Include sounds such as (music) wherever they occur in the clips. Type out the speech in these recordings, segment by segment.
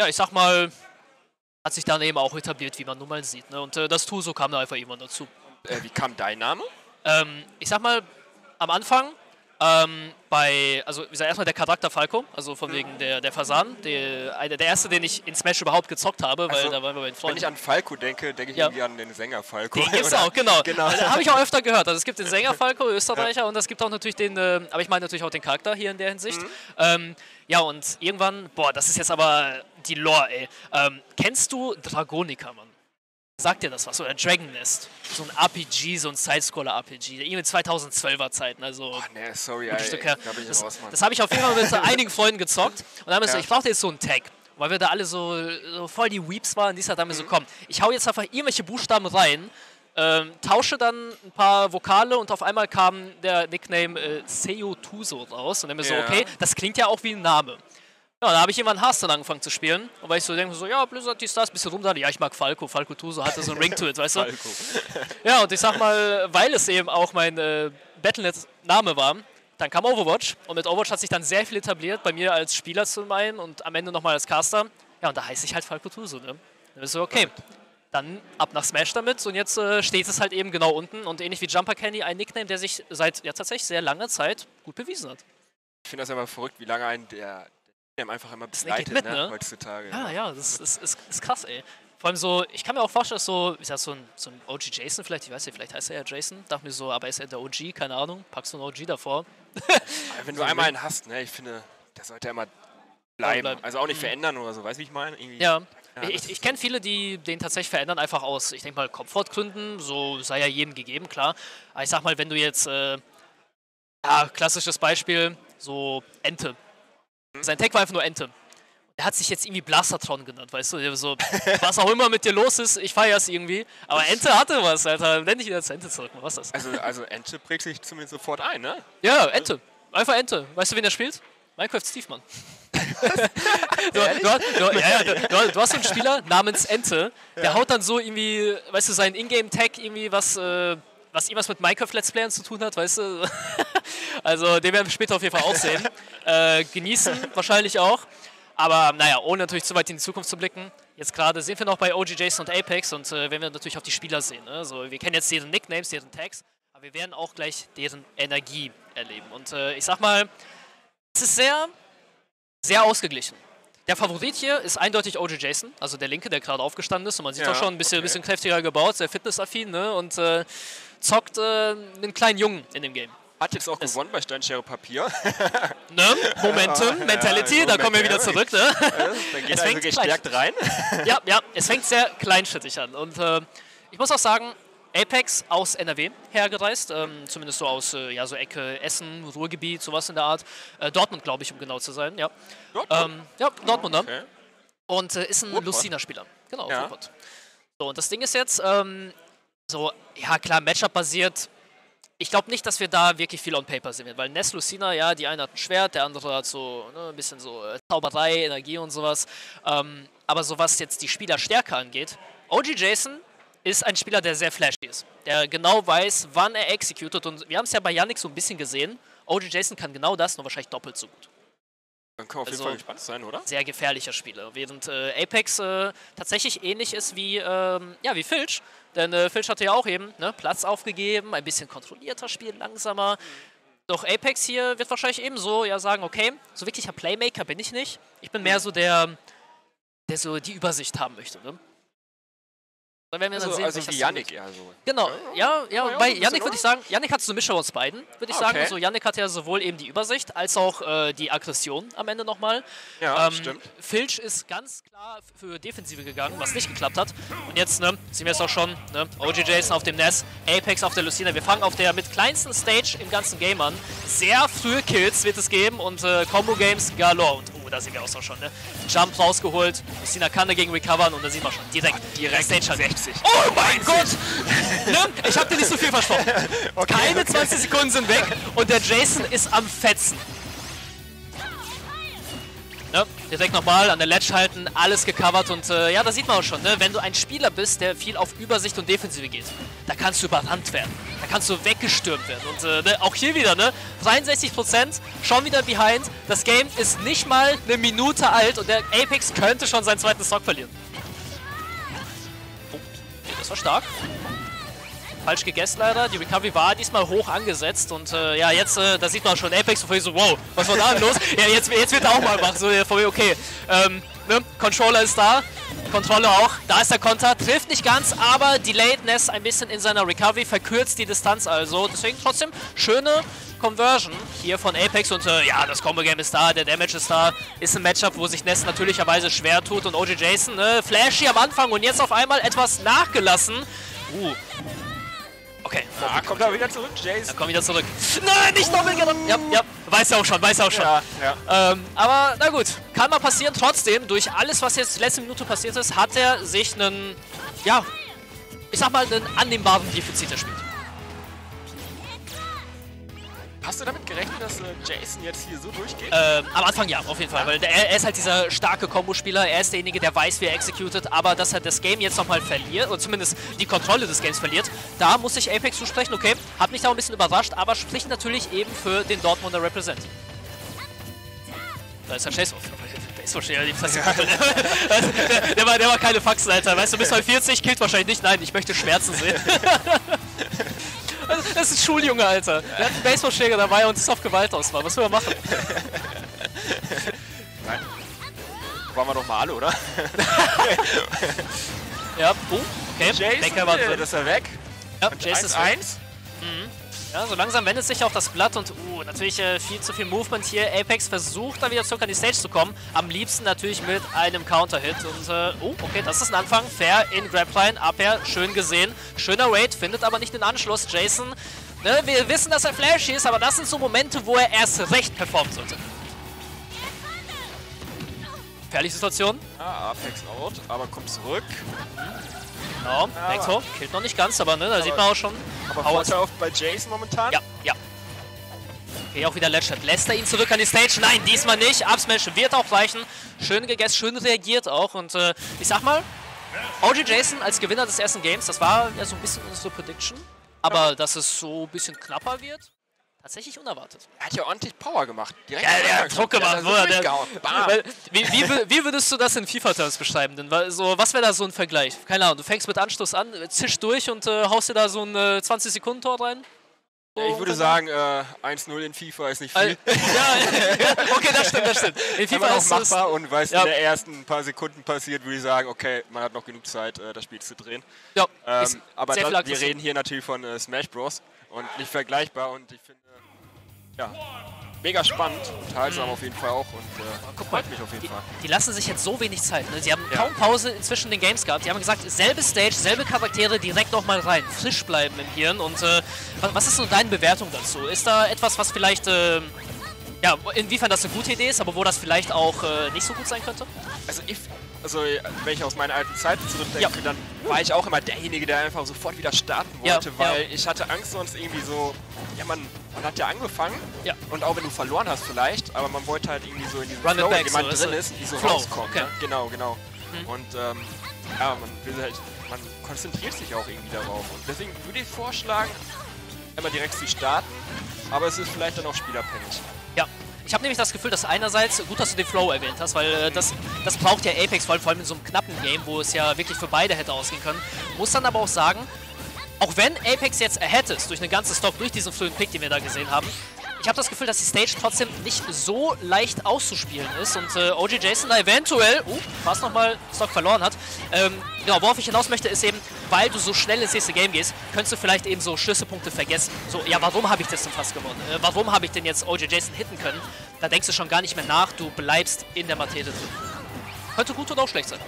ja, ich sag mal, hat sich dann eben auch etabliert, wie man nun mal sieht. Ne? Und äh, das Tuso kam da einfach irgendwann dazu. Äh, wie kam dein Name? Ähm, ich sag mal, am Anfang ähm, bei, also wie gesagt, erstmal der Charakter Falco, also von wegen der, der Fasan, der, der erste, den ich in Smash überhaupt gezockt habe, weil Also, da waren wir bei den Wenn Freunden. ich an Falco denke, denke ich Ja. irgendwie an den Sänger Falco. Den gibt's Oder- auch, genau. genau. Also, Habe ich auch öfter gehört. Also es gibt den (laughs) Sänger Falco, Österreicher, und es gibt auch natürlich den, äh, aber ich meine natürlich auch den Charakter hier in der Hinsicht. Ähm, ja, und irgendwann, boah, das ist jetzt aber die Lore, ey. Ähm, kennst du Dragonica, Mann? Sagt dir das was? Oder Dragon Nest? So ein RPG, so ein Sidescroller-RPG. Irgendwie 2012er Zeiten, also... Ach nee, sorry, ey, Stück her. ich Das, raus, das habe ich auf jeden Fall mit einigen Freunden gezockt. Und dann haben wir so, Ja. ich brauchte jetzt so einen Tag. Weil wir da alle so, so voll die Weeps waren. Die ist halt dann Mhm. so, komm, ich hau jetzt einfach irgendwelche Buchstaben rein, ähm, tausche dann ein paar Vokale und auf einmal kam der Nickname äh, Seo Tuso raus. Und dann mir so, Ja. okay, das klingt ja auch wie ein Name. Ja, da habe ich irgendwann Hearthstone angefangen zu spielen. Und weil ich so denke, so, ja, Blizzard, die Stars, bisschen rum. Ja, ich mag Falco. Falco Tuso hatte so einen Ring to it, weißt du? Falco. (laughs) Ja, und ich sag mal, weil es eben auch mein äh, Battlenet-Name war, dann kam Overwatch. Und mit Overwatch hat sich dann sehr viel etabliert, bei mir als Spieler zum einen und am Ende nochmal als Caster. Ja, und da heiße ich halt Falco Tuso, ne? Dann ist so, okay, dann ab nach Smash damit. Und jetzt äh, steht es halt eben genau unten. Und ähnlich wie Jumper Candy, ein Nickname, der sich seit ja tatsächlich sehr langer Zeit gut bewiesen hat. Ich finde das aber verrückt, wie lange einen der, der einfach immer geht begleitet, mit, ne? ne? heutzutage. Ja, ja, das ist, ist, ist krass, ey. Vor allem so, ich kann mir auch vorstellen, dass so, ich sag, so ein, so ein OG Jason vielleicht, ich weiß nicht, vielleicht heißt er ja Jason, dachte mir so, aber ist er der OG, keine Ahnung, packst du einen OG davor? (laughs) Wenn du So einmal einen hast, ne, ich finde, der sollte immer bleiben. bleiben. Also auch nicht verändern oder so, weißt du, wie ich meine? Irgendwie- Ja. Ja, ich ich kenne viele, die den tatsächlich verändern, einfach aus, ich denke mal, Komfortgründen, so sei ja jedem gegeben, klar. Aber ich sag mal, wenn du jetzt, äh, ja, klassisches Beispiel, so Ente. Sein Tag war einfach nur Ente. Der hat sich jetzt irgendwie Blastertron genannt, weißt du? So, was auch immer mit dir los ist, ich feier's irgendwie. Aber Ente hatte was, Alter. Nenn dich wieder zur Ente zurück, was ist das? Also, also Ente prägt sich zumindest sofort ein, ne? Ja, Ente. Einfach Ente. Weißt du, wen der spielt? Minecraft Steve, Mann. (laughs) du, du, hast- du, ja, ja, du, hast so einen Spieler namens Ente, der haut dann so irgendwie, weißt du, seinen Ingame-Tag irgendwie, was, äh, was irgendwas mit Minecraft-Let's Playern zu tun hat, weißt du? (laughs) also, den werden wir später auf jeden Fall auch sehen. (laughs) Äh, genießen wahrscheinlich auch. Aber naja, ohne natürlich zu weit in die Zukunft zu blicken. Jetzt gerade sind wir noch bei OG Jason und Apex und äh, wenn wir natürlich auf die Spieler sehen. Ne? Also, wir kennen jetzt deren Nicknames, deren Tags, aber wir werden auch gleich deren Energie erleben. Und äh, ich sag mal, es ist sehr, sehr ausgeglichen. Der Favorit hier ist eindeutig OG Jason, also der Linke, der gerade aufgestanden ist. Und man sieht Ja, auch schon ein bisschen, okay. bisschen kräftiger gebaut, sehr fitnessaffin ne? und äh, zockt äh, einen kleinen Jungen in dem Game. Hat jetzt auch Es- gewonnen bei Steinschere Papier. (laughs) Ne? Momentum, Mentality, ja, da kommen wir wieder zurück. Ne? Dann geht Es also fängt gestärkt rein. (laughs) ja, ja, es fängt sehr kleinschrittig an. Und äh, ich muss auch sagen, Apex aus NRW hergereist, ähm, zumindest so aus äh, ja, so Ecke Essen, Ruhrgebiet, sowas in der Art. Äh, Dortmund, glaube ich, um genau zu sein, ja. Ähm, ja, Dortmunder. Okay. Und äh, ist ein. Lucina-Spieler. Genau, Ja. Ruhrpott. So, und das Ding ist jetzt, ähm, so, ja klar, Matchup-basiert. Ich glaube nicht, dass wir da wirklich viel on paper werden, weil Ness Lucina, ja, die eine hat ein Schwert, der andere hat so ne, ein bisschen so äh, Zauberei, Energie und sowas. Ähm, aber so was jetzt die Spielerstärke angeht, OG Jason ist ein Spieler, der sehr flashy ist, der genau weiß, wann er executed und wir haben es ja bei Yannick so ein bisschen gesehen. OG Jason kann genau das, nur wahrscheinlich doppelt so gut Dann wir auf jeden Also- Fall gespannt sein, oder? sehr gefährlicher Spieler. Während äh, Apex äh, tatsächlich ähnlich ist wie, ähm, ja, wie Filch. Denn äh, Filch hatte ja auch eben ne, Platz aufgegeben, ein bisschen kontrollierter spielen, langsamer. Doch Apex hier wird wahrscheinlich ebenso ja sagen, okay, so wirklicher Playmaker bin ich nicht. Ich bin mehr so der, der so die Übersicht haben möchte. Ne? Werden wir dann Also, sehen, also wie Yannick eher so. Genau, ja, ja, ja, bei Yannick würde ich sagen, Yannick hat so eine Mischung aus beiden, würde ich Okay. sagen. Also Yannick hat ja sowohl eben die Übersicht als auch äh, die Aggression am Ende nochmal. Ja, Ähm, stimmt. Filch ist ganz klar für Defensive gegangen, was nicht geklappt hat. Und jetzt ne, sehen wir es auch schon. Ne, OG Jason auf dem Ness, Apex auf der Lucina. Wir fangen auf der mit kleinsten Stage im ganzen Game an. Sehr frühe Kills wird es geben und äh, Combo Games galore. Und oh, da sehen wir auch schon. Ne? Jump rausgeholt. Lucina kann dagegen recovern und da sieht man schon direkt. direkt Stage halt. 60. Oh mein Gott! ne? Ich hab dir nicht so viel versprochen. (laughs) Keine 20 Sekunden sind weg und der Jason ist am Fetzen. Ne? direkt nochmal an der Ledge halten, alles gecovert und äh, ja, da sieht man auch schon, ne? wenn du ein Spieler bist, der viel auf Übersicht und Defensive geht, da kannst du überrannt werden, da kannst du weggestürmt werden und äh, ne? auch hier wieder, ne, 63% schon wieder behind, das Game ist nicht mal eine Minute alt und der Apex könnte schon seinen zweiten Stock verlieren. Oh, das war stark falsch gegessen leider. Die Recovery war diesmal hoch angesetzt und äh, ja, jetzt, äh, da sieht man schon Apex und so, wow, was war da denn los? Ja, jetzt, jetzt wird er auch mal wach, so ja, okay. Ähm, ne? Controller ist da, Kontrolle auch, da ist der Konter, trifft nicht ganz, aber Delayedness ein bisschen in seiner Recovery, verkürzt die Distanz also, deswegen trotzdem schöne Conversion hier von Apex und äh, ja, das Combo-Game ist da, der Damage ist da, ist ein Matchup, wo sich Ness natürlicherweise schwer tut und OG Jason, ne, flashy am Anfang und jetzt auf einmal etwas nachgelassen. Uh, Okay. Ah, kommt er wieder zurück, Jace. Er kommt wieder zurück. Nein, nicht doppelt genommen. Ja, ja, weiß ja auch schon, weiß ja auch schon. Ja, ja. Ähm, aber na gut, kann mal passieren. Trotzdem, durch alles, was jetzt letzte Minute passiert ist, hat er sich einen, ja, ich sag mal, einen annehmbaren Defizit erspielt. Hast du damit gerechnet, dass äh, Jason jetzt hier so durchgeht? Ähm, am Anfang ja, auf jeden Fall, weil der, er ist halt dieser starke Kombo-Spieler, er ist derjenige, der weiß, wie er executed, aber dass er das Game jetzt nochmal verliert, oder zumindest die Kontrolle des Games verliert, da muss sich Apex zusprechen, okay, hat mich da ein bisschen überrascht, aber spricht natürlich eben für den Dortmunder Represent. Da ist der Chase auf. Baseballschläger, die Fresse. Ja. der, (laughs) der, war, der war keine Faxen, Alter. Weißt du, bis 40 killt wahrscheinlich nicht. Nein, ich möchte Schmerzen sehen. (laughs) (laughs) Das ist ein Schuljunge, Alter. Der hat einen Baseballschläger dabei und ist auf Gewalt aus. Was will er machen? (laughs) Nein. Waren wir doch mal alle, oder? (laughs) ja, oh, okay. Jason, Becker war drin. ist er weg. Ja, Jason ist 1. Mhm. Ja, so langsam wendet sich auch das Blatt und uh, natürlich äh, viel zu viel Movement hier. Apex versucht da wieder zurück an die Stage zu kommen. Am liebsten natürlich mit einem Counter-Hit. Und äh, oh, okay, das ist ein Anfang. Fair in Grabline, Abwehr, schön gesehen. Schöner Raid, findet aber nicht den Anschluss. Jason, ne, wir wissen, dass er flashy ist, aber das sind so Momente, wo er erst recht performen sollte. Gefährliche Situation. Ja, Apex out, aber kommt zurück. Genau, ja, Nexo killt noch nicht ganz, aber ne, da aber sieht man auch schon. Aber Vorteil bei Jason momentan? Ja, ja. Okay, auch wieder Ledgeshot. Lässt er ihn zurück an die Stage? Nein, diesmal nicht. Upsmash wird auch reichen. Schön gegessen, schön reagiert auch. Und äh, ich sag mal, OG Jason als Gewinner des ersten Games, das war ja so ein bisschen unsere Prediction. Aber dass es so ein bisschen knapper wird, Tatsächlich unerwartet. Er hat ja ordentlich Power gemacht. Direkt ja, der hat Druck gemacht. Ja, der, weil, wie, wie, wie, würdest du das in FIFA-Terms beschreiben? Denn weil, so, was wäre da so ein Vergleich? Keine Ahnung, du fängst mit Anstoß an, zischst durch und äh, haust dir da so ein äh, 20-Sekunden-Tor rein? Ja, ich würde sagen, äh, 1-0 in FIFA ist nicht viel. (laughs) ja, okay, das stimmt, das stimmt. In FIFA ist es machbar und weil es ja. in den ersten paar Sekunden passiert, würde ich sagen, okay, man hat noch genug Zeit, äh, das Spiel zu drehen. Ja, ähm, aber da, wir reden hier natürlich von äh, Smash Bros. Und nicht vergleichbar und ich finde, ja, mega spannend. Teils aber auf jeden Fall auch und äh, Guck mal, mich auf jeden die, Fall. Die lassen sich jetzt so wenig Zeit. Ne? Sie haben ja. kaum Pause zwischen den Games gehabt. Die haben gesagt, selbe Stage, selbe Charaktere, direkt nochmal rein. Frisch bleiben im Hirn. Und äh, was ist so deine Bewertung dazu? Ist da etwas, was vielleicht, äh, ja, inwiefern das eine gute Idee ist, aber wo das vielleicht auch äh, nicht so gut sein könnte? Also ich also wenn ich aus meiner alten Zeit zurückdenke, ja. dann war ich auch immer derjenige, der einfach sofort wieder starten wollte, ja, weil ja. ich hatte Angst sonst irgendwie so, ja man, man hat ja angefangen und auch wenn du verloren hast vielleicht, aber man wollte halt irgendwie so in diesem Run Flow, in dem man so drin ist, nicht so Flow. rauskommt. Okay. Ne? Genau, genau. Mhm. Und ähm, ja, man will halt, man konzentriert sich auch irgendwie darauf. Und deswegen würde ich vorschlagen, einmal direkt zu starten, aber es ist vielleicht dann auch spielabhängig. Ja, ich habe nämlich das Gefühl, dass einerseits, gut, dass du den Flow erwähnt hast, weil äh, das, das braucht ja Apex, vor allem in so einem knappen Game, wo es ja wirklich für beide hätte ausgehen können. Muss dann aber auch sagen, auch wenn Apex jetzt ahead ist, durch eine ganze Stock, durch diesen frühen Pick, den wir da gesehen haben, ich habe das Gefühl, dass die Stage trotzdem nicht so leicht auszuspielen ist und äh, OG Jason da eventuell, uh, fast nochmal Stock verloren hat. Ähm, genau, worauf ich hinaus möchte, ist eben, weil du so schnell ins nächste Game gehst, könntest du vielleicht eben so Schlüsselpunkte vergessen. So, ja, warum habe ich das denn fast gewonnen? Äh, warum habe ich denn jetzt OG Jason hitten können? Da denkst du schon gar nicht mehr nach, du bleibst in der Materie drin. Könnte gut oder auch schlecht sein.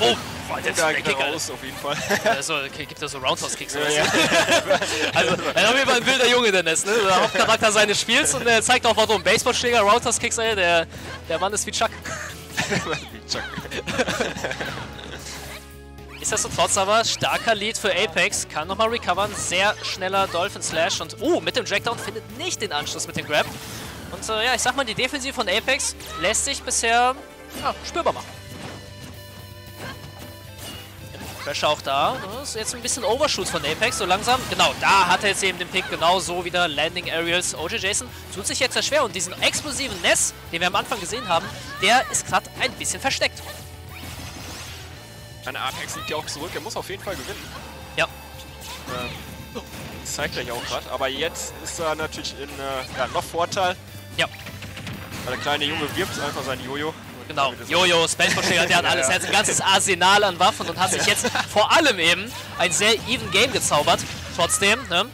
Oh, der, der Kick raus, auf jeden Fall. (laughs) Also, okay, gibt da so Roundhouse-Kicks oder ja, ja. (laughs) Also, er ist auf jeden Fall ein wilder Junge, der Nest, ne? Der Hauptcharakter seines Spiels und er zeigt auch warum. Baseballschläger, Roundhouse-Kicks, ey, der, der Mann ist wie Chuck. (laughs) wie Chuck. Nichtsdestotrotz aber, starker Lead für Apex, kann nochmal recovern, sehr schneller Dolphin Slash und, uh, mit dem Jackdown findet nicht den Anschluss mit dem Grab. Und äh, ja, ich sag mal, die Defensive von Apex lässt sich bisher ja, spürbar machen. Pressure auch da. Das ist jetzt ein bisschen Overshoot von Apex, so langsam. Genau, da hat er jetzt eben den Pick genau so wieder Landing Aerials. OJ Jason tut sich jetzt sehr schwer und diesen explosiven Ness, den wir am Anfang gesehen haben, der ist gerade ein bisschen versteckt. Eine Apex liegt ja auch zurück, er muss auf jeden Fall gewinnen. Ja. Ähm, zeigt er ja auch gerade, aber jetzt ist er natürlich in äh, ja, noch Vorteil. Ja. Weil der kleine Junge wirft einfach sein Jojo. Genau, Jojo, Spellverschläger, der hat (laughs) alles. Er hat ein ganzes Arsenal an Waffen und hat sich jetzt vor allem eben ein sehr even Game gezaubert. Trotzdem, ne?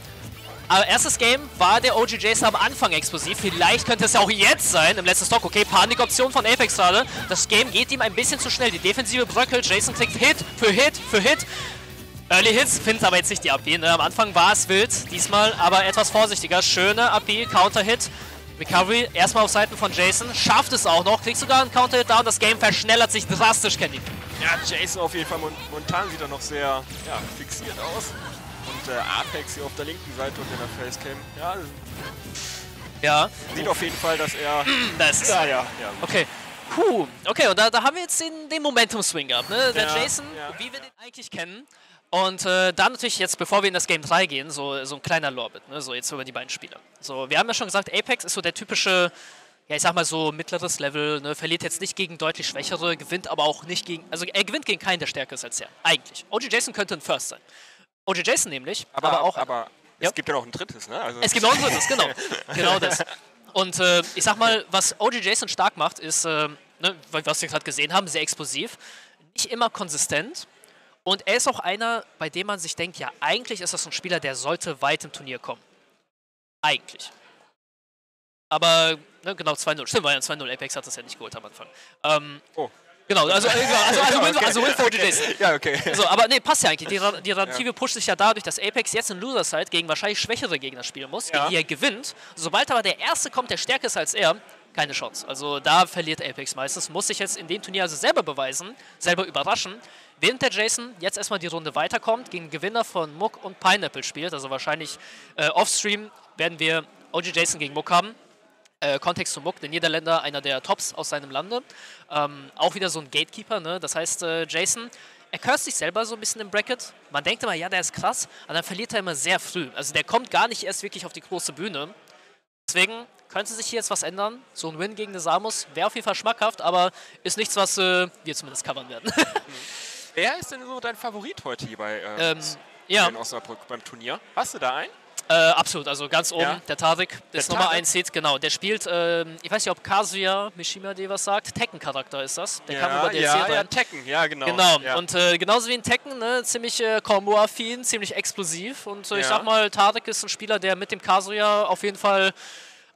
Aber erstes Game war der OG Jason am Anfang explosiv. Vielleicht könnte es ja auch jetzt sein, im letzten Stock. Okay, Panikoption von Apex gerade. Das Game geht ihm ein bisschen zu schnell. Die Defensive bröckelt. Jason kriegt Hit für Hit für Hit. Early Hits findet aber jetzt nicht die AP. Ne? Am Anfang war es wild, diesmal aber etwas vorsichtiger. Schöne AP, Counter-Hit. Recovery erstmal auf Seiten von Jason, schafft es auch noch, kriegt sogar einen Counter-Hit da und das Game verschnellert sich drastisch, Candy. Ja, Jason auf jeden Fall momentan sieht er noch sehr ja, fixiert aus. Und äh, Apex hier auf der linken Seite und in der Facecam, ja, ja. Sieht auf jeden Fall, dass er... (clears throat) das ist... Ja, ja, ja. Okay. Puh, okay, und da, da haben wir jetzt den, den Momentum-Swing gehabt, ne? Der ja, Jason, ja. wie wir den eigentlich kennen, und äh, dann natürlich jetzt, bevor wir in das Game 3 gehen, so, so ein kleiner Lorbit, ne? so jetzt über die beiden Spieler. So, wir haben ja schon gesagt, Apex ist so der typische, ja ich sag mal so mittleres Level, ne? verliert jetzt nicht gegen deutlich schwächere, gewinnt aber auch nicht gegen, also er gewinnt gegen keinen, der stärker ist als er, eigentlich. OG Jason könnte ein First sein. OG Jason nämlich, aber, aber auch... Aber ja. es gibt ja noch ein drittes, ne? Also es gibt noch ein drittes, genau. (laughs) genau das. Und äh, ich sag mal, was OG Jason stark macht, ist, äh, ne, was wir gerade gesehen haben, sehr explosiv, nicht immer konsistent, und er ist auch einer, bei dem man sich denkt, ja, eigentlich ist das ein Spieler, der sollte weit im Turnier kommen. Eigentlich. Aber, ne, genau, 2-0. Stimmt, weil ja 2-0. Apex hat das ja nicht geholt am Anfang. Ähm, oh. Genau, also, also, also, also, okay. also Win for Jason. Ja, okay. So, aber nee, passt ja eigentlich. Die, die Narrative ja. pusht sich ja dadurch, dass Apex jetzt in Loser-Side gegen wahrscheinlich schwächere Gegner spielen muss, ja. gegen die er gewinnt. Sobald aber der Erste kommt, der stärker ist als er, keine Chance. Also da verliert Apex meistens. Muss sich jetzt in dem Turnier also selber beweisen, selber überraschen. Während der Jason jetzt erstmal die Runde weiterkommt, gegen Gewinner von Muck und Pineapple spielt, also wahrscheinlich äh, offstream werden wir OG Jason gegen Muck haben. Äh, Kontext zu Muck, der Niederländer, einer der Tops aus seinem Lande. Ähm, auch wieder so ein Gatekeeper, ne? das heißt, äh, Jason, er curst sich selber so ein bisschen im Bracket. Man denkt immer, ja, der ist krass, aber dann verliert er immer sehr früh. Also der kommt gar nicht erst wirklich auf die große Bühne. Deswegen könnte sich hier jetzt was ändern. So ein Win gegen den Samus wäre auf jeden Fall schmackhaft, aber ist nichts, was äh, wir zumindest covern werden. (laughs) Wer ist denn so dein Favorit heute hier bei äh, ähm, ja. in Osnabrück beim Turnier? Hast du da einen? Äh, absolut, also ganz oben, ja. der Tarek, der ist Nummer 1 Seed, genau. Der spielt, äh, ich weiß nicht, ob Kazuya Mishima dir was sagt, Tekken-Charakter ist das. Der ja, kam über DLC ja, rein. Ja, Tekken, ja, genau. Genau, ja. und äh, genauso wie in Tekken, ne, ziemlich äh, Combo-affin, ziemlich explosiv. Und äh, ich sag mal, Tarek ist ein Spieler, der mit dem Kazuya auf jeden Fall,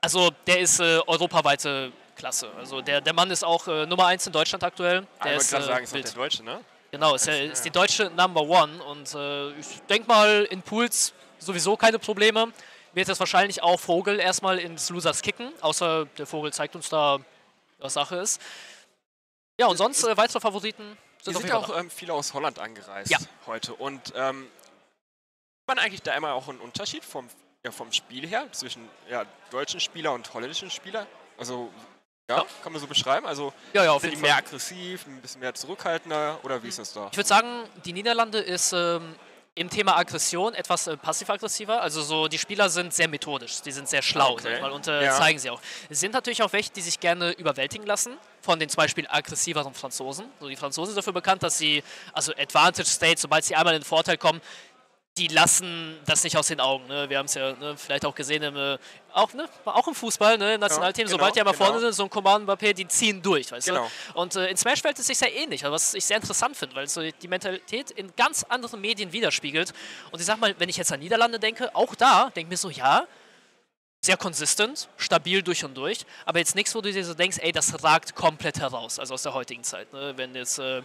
also der ist äh, europaweite Klasse. Also der, der Mann ist auch äh, Nummer 1 in Deutschland aktuell. Der ich wollte gerade sagen, ist der Deutsche, ne? Genau, ist, ist die deutsche Number One und ich denke mal, in Pools sowieso keine Probleme. Wird jetzt wahrscheinlich auch Vogel erstmal ins Losers kicken, außer der Vogel zeigt uns da, was Sache ist. Ja, und sonst äh, weitere Favoriten sind, sind ja auch ähm, viele aus Holland angereist ja. heute. Und ähm, man eigentlich da immer auch einen Unterschied vom, ja, vom Spiel her zwischen ja, deutschen Spieler und holländischen Spieler? Also ja, ja, kann man so beschreiben? Also ja, ja, sind die mehr aggressiv, ein bisschen mehr zurückhaltender oder wie ist das da? Ich würde sagen, die Niederlande ist ähm, im Thema Aggression etwas äh, passiv-aggressiver. Also so die Spieler sind sehr methodisch, die sind sehr schlau okay. mal, und äh, ja. zeigen sie auch. Es sind natürlich auch welche, die sich gerne überwältigen lassen von den zum Beispiel aggressiveren Franzosen. So die Franzosen sind dafür bekannt, dass sie, also Advantage State, sobald sie einmal in den Vorteil kommen, die lassen das nicht aus den Augen. Ne? Wir haben es ja ne, vielleicht auch gesehen, im, äh, auch, ne, auch im Fußball, ne, Nationalteam, ja, genau, sobald die einmal genau. vorne sind, so ein Command Mbappé, die ziehen durch, weißt genau. du? Und äh, in Smash fällt es sich sehr ähnlich, was ich sehr interessant finde, weil es so die Mentalität in ganz anderen Medien widerspiegelt. Und ich sag mal, wenn ich jetzt an Niederlande denke, auch da denke ich mir so, ja, sehr konsistent, stabil durch und durch, aber jetzt nichts, wo du dir so denkst, ey, das ragt komplett heraus, also aus der heutigen Zeit. Ne? Wenn jetzt äh,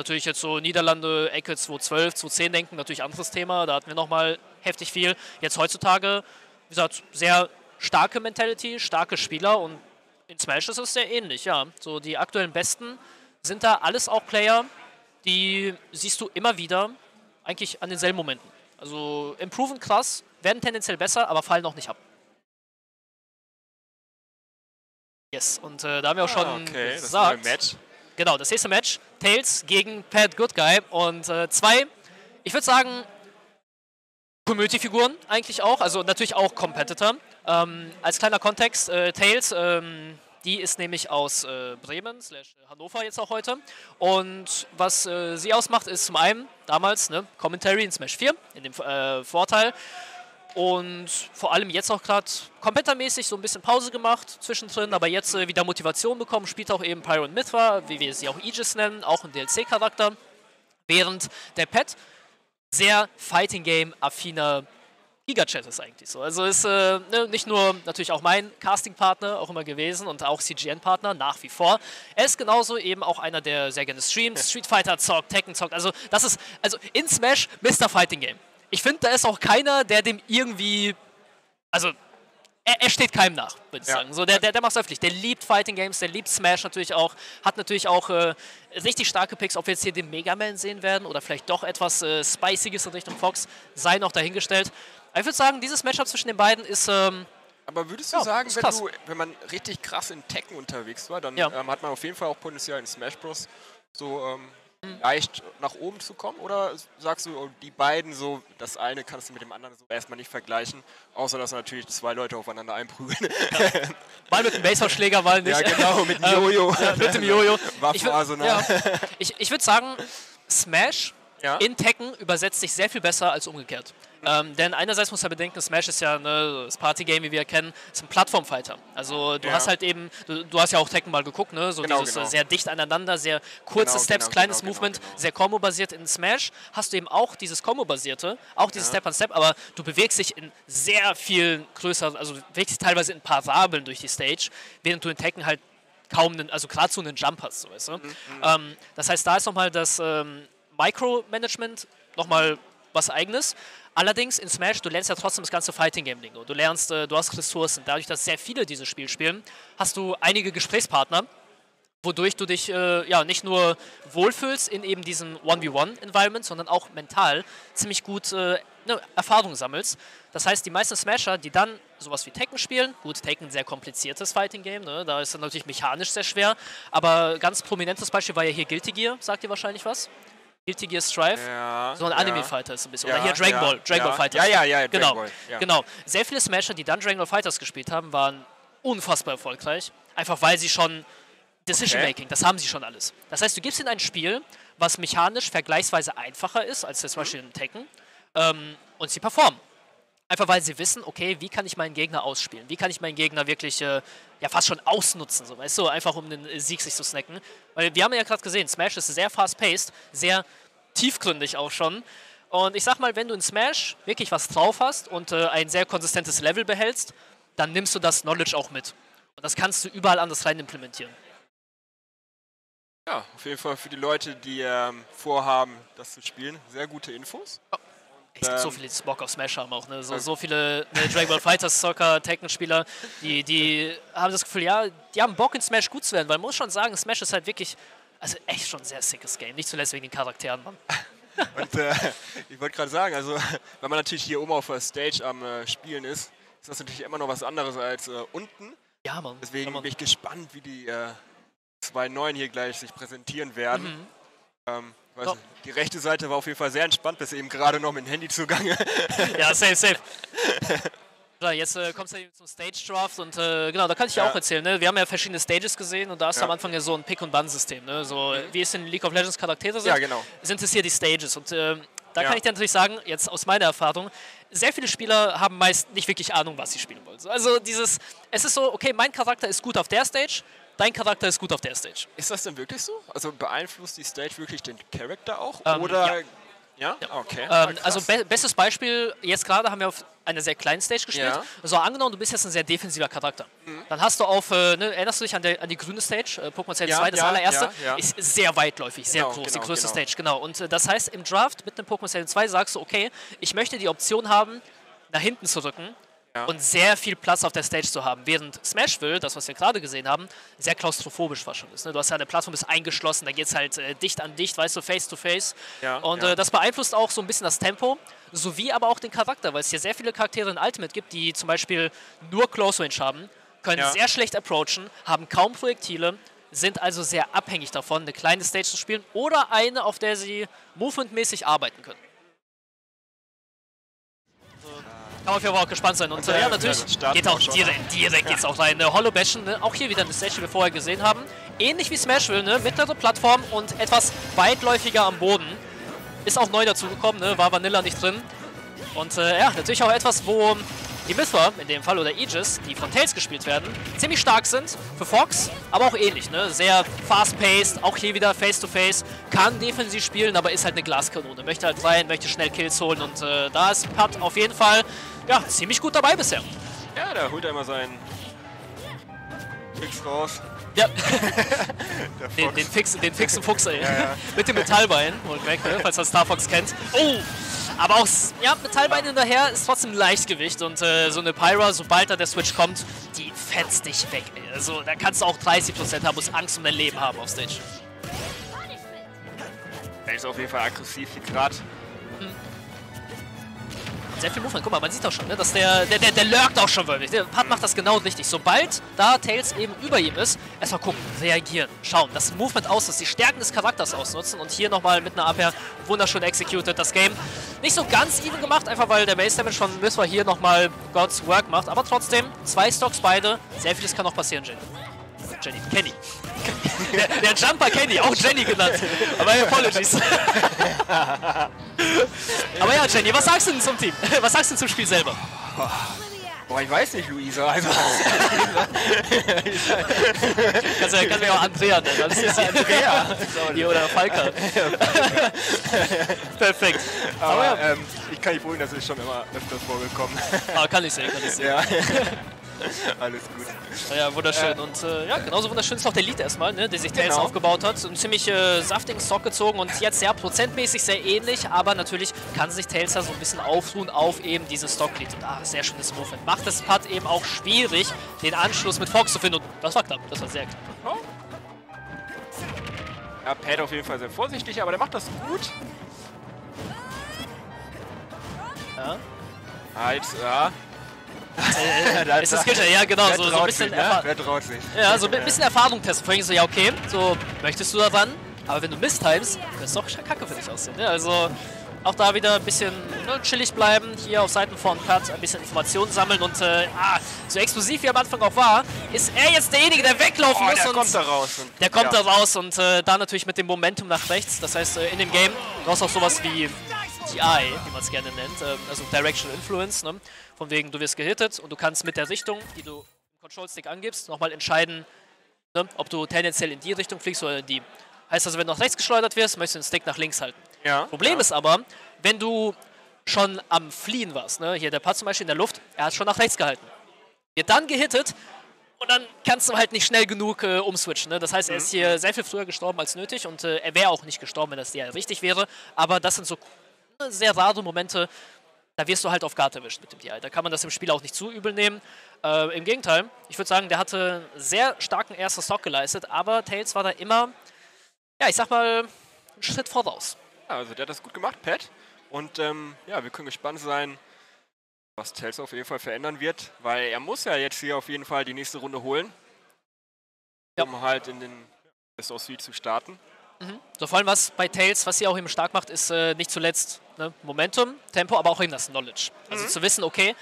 Natürlich jetzt so Niederlande, Ecke 212, 210 denken, natürlich anderes Thema. Da hatten wir nochmal heftig viel. Jetzt heutzutage, wie gesagt, sehr starke Mentality, starke Spieler und in Smash ist es sehr ähnlich, ja. So die aktuellen Besten sind da alles auch Player, die siehst du immer wieder eigentlich an denselben Momenten. Also improven krass, werden tendenziell besser, aber fallen noch nicht ab. Yes, und äh, da haben wir auch schon ah, okay. gesagt. Das Match. Genau, das nächste Match. Tails gegen Pat Goodguy. Und äh, zwei, ich würde sagen, Community-Figuren eigentlich auch. Also natürlich auch Competitor. Ähm, als kleiner Kontext, äh, Tails, ähm, die ist nämlich aus äh, Bremen, slash Hannover jetzt auch heute. Und was äh, sie ausmacht, ist zum einen damals ne, Commentary in Smash 4, in dem äh, Vorteil. Und vor allem jetzt auch gerade kompettermäßig so ein bisschen Pause gemacht zwischendrin, aber jetzt äh, wieder Motivation bekommen, spielt auch eben Pyro und Mithra, wie wir sie auch Aegis nennen, auch ein DLC-Charakter. Während der Pet sehr Fighting Game-affiner Gigachat ist eigentlich so. Also ist äh, ne, nicht nur natürlich auch mein Casting-Partner auch immer gewesen und auch CGN-Partner nach wie vor. Er ist genauso eben auch einer, der sehr gerne streamt, Street Fighter zockt, Tekken zockt. Also das ist, also in Smash Mr. Fighting Game ich finde, da ist auch keiner, der dem irgendwie. Also, er, er steht keinem nach, würde ich ja. sagen. So, der, der, der macht es öffentlich. Der liebt Fighting Games, der liebt Smash natürlich auch. Hat natürlich auch äh, richtig starke Picks. Ob wir jetzt hier den Mega Man sehen werden oder vielleicht doch etwas äh, Spiciges in Richtung Fox, sei noch dahingestellt. Aber ich würde sagen, dieses Matchup zwischen den beiden ist. Ähm, aber würdest du ja, sagen, wenn, du, wenn man richtig krass in Tekken unterwegs war, dann ja. ähm, hat man auf jeden Fall auch Potenzial in Smash Bros. so ähm, leicht nach oben zu kommen? Oder sagst du, oh, die beiden so, das eine kannst du mit dem anderen so erstmal nicht vergleichen, außer dass natürlich zwei Leute aufeinander einprügeln. Ja. (laughs) Mal mit dem Baseballschläger, mal nicht. Ja, genau, mit dem ähm, Jojo. ja, mit dem Jojo. Waffenarsenal. Ja, ich, ich würde sagen, Smash ja? in Tekken übersetzt sich sehr viel besser als umgekehrt. Ähm, denn einerseits muss man bedenken, Smash ist ja ne, das Partygame, wie wir kennen, ist ein Plattformfighter. Also du ja. hast halt eben, du, du, hast ja auch Tekken mal geguckt, ne? so genau, dieses genau. sehr dicht aneinander, sehr kurze genau, Steps, genau, kleines genau, Movement, genau. sehr Combo-basiert. In Smash hast du eben auch dieses Combo-basierte, auch dieses ja. Step-on-Step, aber du bewegst dich in sehr viel größer, also du bewegst dich teilweise in Parabeln durch die Stage, während du in Tekken halt kaum einen, also gerade so einen Jump hast. So, weißt du? Mhm, mhm. ähm, das heißt, da ist nochmal das ähm, Micromanagement nochmal was eigenes. Allerdings in Smash, du lernst ja trotzdem das ganze Fighting Game Lingo. Du lernst, äh, du hast Ressourcen. Dadurch, dass sehr viele dieses Spiel spielen, hast du einige Gesprächspartner, wodurch du dich äh, ja nicht nur wohlfühlst in eben diesem 1v1-Environment, sondern auch mental ziemlich gut äh, ne, Erfahrung sammelst. Das heißt, die meisten Smasher, die dann sowas wie Tekken spielen, gut, Tekken ein sehr kompliziertes Fighting Game, ne, da ist es natürlich mechanisch sehr schwer, aber ganz prominentes Beispiel war ja hier Guilty Gear, sagt ihr wahrscheinlich was? Guilty Gear Strive. Ja, so ein Anime-Fighter ist ein bisschen. Oder hier Dragon Ball, Dragon Ball Fighters. Ja, ja, ja, genau, Ball, genau. Sehr viele Smasher, die dann Dragon Ball Fighters gespielt haben, waren unfassbar erfolgreich. Einfach weil sie schon Decision Making, okay. das haben sie schon alles. Das heißt, du gibst ihnen ein Spiel, was mechanisch vergleichsweise einfacher ist als zum Beispiel in Tekken, ähm, und sie performen. Einfach weil sie wissen, okay, wie kann ich meinen Gegner ausspielen? Wie kann ich meinen Gegner wirklich äh, ja fast schon ausnutzen, so weißt du, einfach um den Sieg sich zu snacken. Weil wir haben ja gerade gesehen, Smash ist sehr fast-paced, sehr tiefgründig auch schon. Und ich sag mal, wenn du in Smash wirklich was drauf hast und äh, ein sehr konsistentes Level behältst, dann nimmst du das Knowledge auch mit. Und das kannst du überall anders rein implementieren. Ja, auf jeden Fall für die Leute, die ähm, vorhaben, das zu spielen, sehr gute Infos. Es gibt ähm, so viele, die Bock auf Smash haben auch. Ne? So, so viele ne, Dragon Ball Fighters Soccer, Tekken-Spieler, die, die haben das Gefühl, ja, die haben Bock in Smash gut zu werden, weil man muss schon sagen, Smash ist halt wirklich, also echt schon ein sehr sickes Game. Nicht zuletzt wegen den Charakteren, Mann. (laughs) Und äh, ich wollte gerade sagen, also wenn man natürlich hier oben auf der Stage am äh, Spielen ist, ist das natürlich immer noch was anderes als äh, unten. Ja, Mann. Deswegen ja, bin ich gespannt, wie die äh, zwei Neuen hier gleich sich präsentieren werden. Mhm. Ähm, ja. Die rechte Seite war auf jeden Fall sehr entspannt, bis eben gerade noch mit dem Handy zugange. (laughs) ja, safe, safe. (laughs) Jetzt äh, kommst du zum Stage Draft und äh, genau, da kann ich ja auch erzählen. Ne? Wir haben ja verschiedene Stages gesehen und da ist ja. am Anfang ja so ein Pick-und-Ban-System. Ne? So, mhm. Wie es in League of Legends Charaktere sind, ja, genau. sind es hier die Stages. Und äh, da ja. kann ich dir natürlich sagen, jetzt aus meiner Erfahrung, sehr viele Spieler haben meist nicht wirklich Ahnung, was sie spielen wollen. Also dieses, es ist so, okay, mein Charakter ist gut auf der Stage, dein Charakter ist gut auf der Stage. Ist das denn wirklich so? Also beeinflusst die Stage wirklich den Charakter auch? Ähm, Oder ja. Ja? ja. Okay. Ähm, also be bestes Beispiel, jetzt gerade haben wir auf einer sehr kleinen Stage gespielt. Ja. So angenommen, du bist jetzt ein sehr defensiver Charakter. Mhm. Dann hast du auf, äh, ne, erinnerst du dich an, der, an die grüne Stage, äh, Pokémon Stage ja, 2, das allererste, ist sehr weitläufig, sehr genau, groß, genau, die größte genau. Stage, genau. Und äh, das heißt, im Draft mit einem Pokémon Stage 2 sagst du, okay, ich möchte die Option haben, nach hinten zu rücken ja. und sehr viel Platz auf der Stage zu haben. Während Smashville, das was wir gerade gesehen haben, sehr klaustrophobisch fast schon ist. Ne? Du hast ja eine Plattform ist eingeschlossen, da geht es halt äh, dicht an dicht, weißt du, face to face. Ja, und ja. Äh, das beeinflusst auch so ein bisschen das Tempo, sowie aber auch den Charakter, weil es hier sehr viele Charaktere in Ultimate gibt, die zum Beispiel nur Close Range haben können sehr schlecht approachen, haben kaum Projektile, sind also sehr abhängig davon, eine kleine Stage zu spielen oder eine, auf der sie movementmäßig arbeiten können. Kann man jeden Fall auch gespannt sein. Und, äh, ja, natürlich geht auch direkt, direkt geht's auch rein. Ne? Hollow Bastion, ne? auch hier wieder eine Stage, die wir vorher gesehen haben. Ähnlich wie Smashville, ne? mittlere Plattform und etwas weitläufiger am Boden. Ist auch neu dazugekommen, ne? war Vanilla nicht drin. Und äh, ja, natürlich auch etwas, wo die Mythra, in dem Fall, oder Aegis, die von Tails gespielt werden, ziemlich stark sind für Fox, aber auch ähnlich, ne? Sehr fast-paced, auch hier wieder Face-to-Face, -face, kann defensiv spielen, aber ist halt eine Glaskanone. Möchte halt rein, möchte schnell Kills holen und äh, da ist Pat auf jeden Fall, ja, ziemlich gut dabei bisher. Ja, da holt er immer seinen Fix raus. Ja. den, den, fix, den fixen Fuchs, ey. Ja, ja. Mit dem Metallbein. Und weg, ne? falls man Star Fox kennt. Oh! Aber auch, ja, Metallbein hinterher ist trotzdem Leichtgewicht und äh, so eine Pyra, sobald da der Switch kommt, die fetzt dich weg. Ey. Also da kannst du auch 30% haben, musst Angst um dein Leben haben auf Stage. Er ist auf jeden Fall aggressiv, wie gerade. Sehr viel Movement. Guck mal, man sieht auch schon, ne, dass der, der, der, der lurkt auch schon wirklich. Der Pat macht das genau richtig. Sobald da Tails eben über ihm ist, erstmal gucken, reagieren, schauen, das Movement aus, dass die Stärken des Charakters ausnutzen und hier nochmal mit einer Abwehr wunderschön executed das Game. Nicht so ganz even gemacht, einfach weil der Base Damage von Mithra hier nochmal God's Work macht, aber trotzdem, zwei Stocks beide, sehr vieles kann noch passieren, Jenny. Jenny, Kenny. Der, der, Jumper Kenny, auch Jenny genannt. Aber apologies. Aber ja, Jenny, was sagst du denn zum Team? Was sagst du zum Spiel selber? Boah, ich weiß nicht, Luisa. Also, kannst du kannst ja auch Andrea nennen. Das ist Andrea. Die oder Falka. Perfekt. Aber, Aber ja. ähm, ich kann nicht beruhigen, das ist schon immer öfters vorgekommen. Ah, kann ich sehen, kann ich sehen. Ja. (laughs) Alles gut. Ja, wunderschön. Äh, und äh, ja, genauso wunderschön ist auch der Lead erstmal, ne, der sich Tails genau. aufgebaut hat. Einen ziemlich äh, saftigen Stock gezogen und jetzt ja prozentmäßig sehr ähnlich, aber natürlich kann sich Tails da so ein bisschen aufruhen auf eben dieses Stock-Lead. Und ah, sehr schönes Movement. Macht es Putt eben auch schwierig, den Anschluss mit Fox zu finden. Und das war knapp, das war sehr knapp. Oh. Ja, Pat auf jeden Fall sehr vorsichtig, aber der macht das gut. Ja. Halt, ja. Äh, ist das Skillshare? Ja, genau. So, so ein bisschen ne? Sich? Ja, so ein bisschen Erfahrung testen. Vorhin so, ja, okay, so möchtest du da ran, aber wenn du misstimes, könnte es doch kacke für dich aussehen. Ne? Also auch da wieder ein bisschen ne, chillig bleiben, hier auf Seiten von Cut ein bisschen Informationen sammeln und äh, ah, so explosiv wie am Anfang auch war, ist er jetzt derjenige, der weglaufen oh, muss. Der kommt da raus. der kommt ja. da raus und äh, da natürlich mit dem Momentum nach rechts. Das heißt, äh, in dem Game brauchst du auch sowas wie DI, wie man es gerne nennt, ähm, also Directional Influence. Ne? Von wegen, du wirst gehittet und du kannst mit der Richtung, die du im Control Stick angibst, nochmal entscheiden, ne, ob du tendenziell in die Richtung fliegst oder in die. Heißt also, wenn du nach rechts geschleudert wirst, möchtest du den Stick nach links halten. Ja, Problem ja. ist aber, wenn du schon am Fliehen warst, ne, hier der Part zum Beispiel in der Luft, er hat schon nach rechts gehalten. Wird dann gehittet und dann kannst du halt nicht schnell genug äh, umswitchen. Ne? Das heißt, er ist mhm. hier sehr viel früher gestorben als nötig und äh, er wäre auch nicht gestorben, wenn das dir richtig wäre. Aber das sind so sehr rare Momente, da wirst du halt auf Guard erwischt mit dem DI. Da kann man das im Spiel auch nicht zu übel nehmen. Äh, Im Gegenteil, ich würde sagen, der hatte sehr starken ersten Stock geleistet, aber Tails war da immer, ja, ich sag mal, einen Schritt voraus. Ja, also der hat das gut gemacht, Pat. Und ähm, ja, wir können gespannt sein, was Tails auf jeden Fall verändern wird, weil er muss ja jetzt hier auf jeden Fall die nächste Runde holen, ja. um halt in den Best of Suite zu starten. Mhm. So vor allem was bei Tails, was sie auch eben stark macht, ist äh, nicht zuletzt ne, Momentum, Tempo, aber auch eben das Knowledge. Also mhm. zu wissen, okay,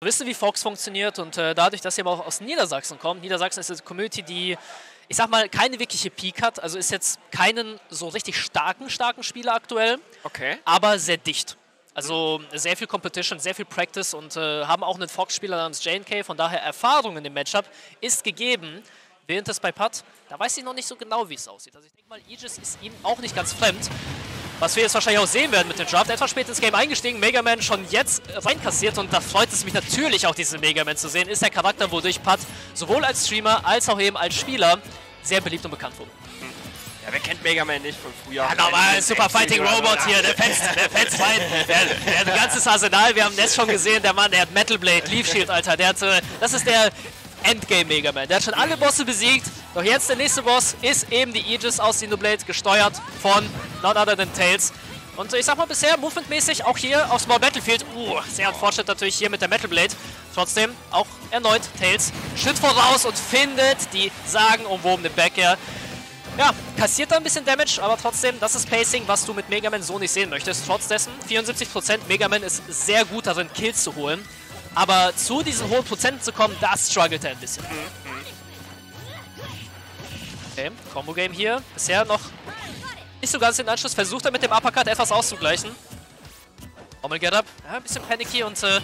zu wissen, wie Fox funktioniert und äh, dadurch, dass sie aber auch aus Niedersachsen kommt, Niedersachsen ist eine Community, die, ich sag mal, keine wirkliche Peak hat, also ist jetzt keinen so richtig starken, starken Spieler aktuell, okay. aber sehr dicht. Also sehr viel Competition, sehr viel Practice und äh, haben auch einen Fox-Spieler namens JNK, von daher Erfahrung in dem Matchup ist gegeben. Während es bei Pat, da weiß ich noch nicht so genau, wie es aussieht. Also ich denke mal, Aegis ist ihm auch nicht ganz fremd. Was wir jetzt wahrscheinlich auch sehen werden mit dem Draft. Etwas spät ins Game eingestiegen, Mega Man schon jetzt reinkassiert und da freut es mich natürlich auch, diesen Mega Man zu sehen. Ist der Charakter, wodurch Pat sowohl als Streamer als auch eben als Spieler sehr beliebt und bekannt wurde. Ja, wer kennt Mega Man nicht von früher? Ja, normal, Super Fighting Robot hier, der fetzt, der fetzt rein. Der, der hat ein ganzes Arsenal, wir haben das schon gesehen, der Mann, der hat Metal Blade, Leaf Shield, Alter, der hat, äh, das ist der Endgame Mega Man. Der hat schon alle Bosse besiegt. Doch jetzt der nächste Boss ist eben die Aegis aus Xenoblade, gesteuert von not other than Tails. Und ich sag mal bisher, movementmäßig auch hier auf Small Battlefield, uh, sehr ein Fortschritt natürlich hier mit der Metal Blade. Trotzdem auch erneut Tails Schritt voraus und findet die sagenumwobene Backair. Ja, kassiert da ein bisschen Damage, aber trotzdem, das ist Pacing, was du mit Mega Man so nicht sehen möchtest. Trotz dessen, 74% Mega Man ist sehr gut darin, Kills zu holen. Aber zu diesen hohen Prozenten zu kommen, das struggelt er ein bisschen. Okay, Combo-Game hier. Bisher noch nicht so ganz den Anschluss. Versucht er mit dem Uppercut etwas auszugleichen. Rommel Get Up. Ja, ein bisschen panicky und äh,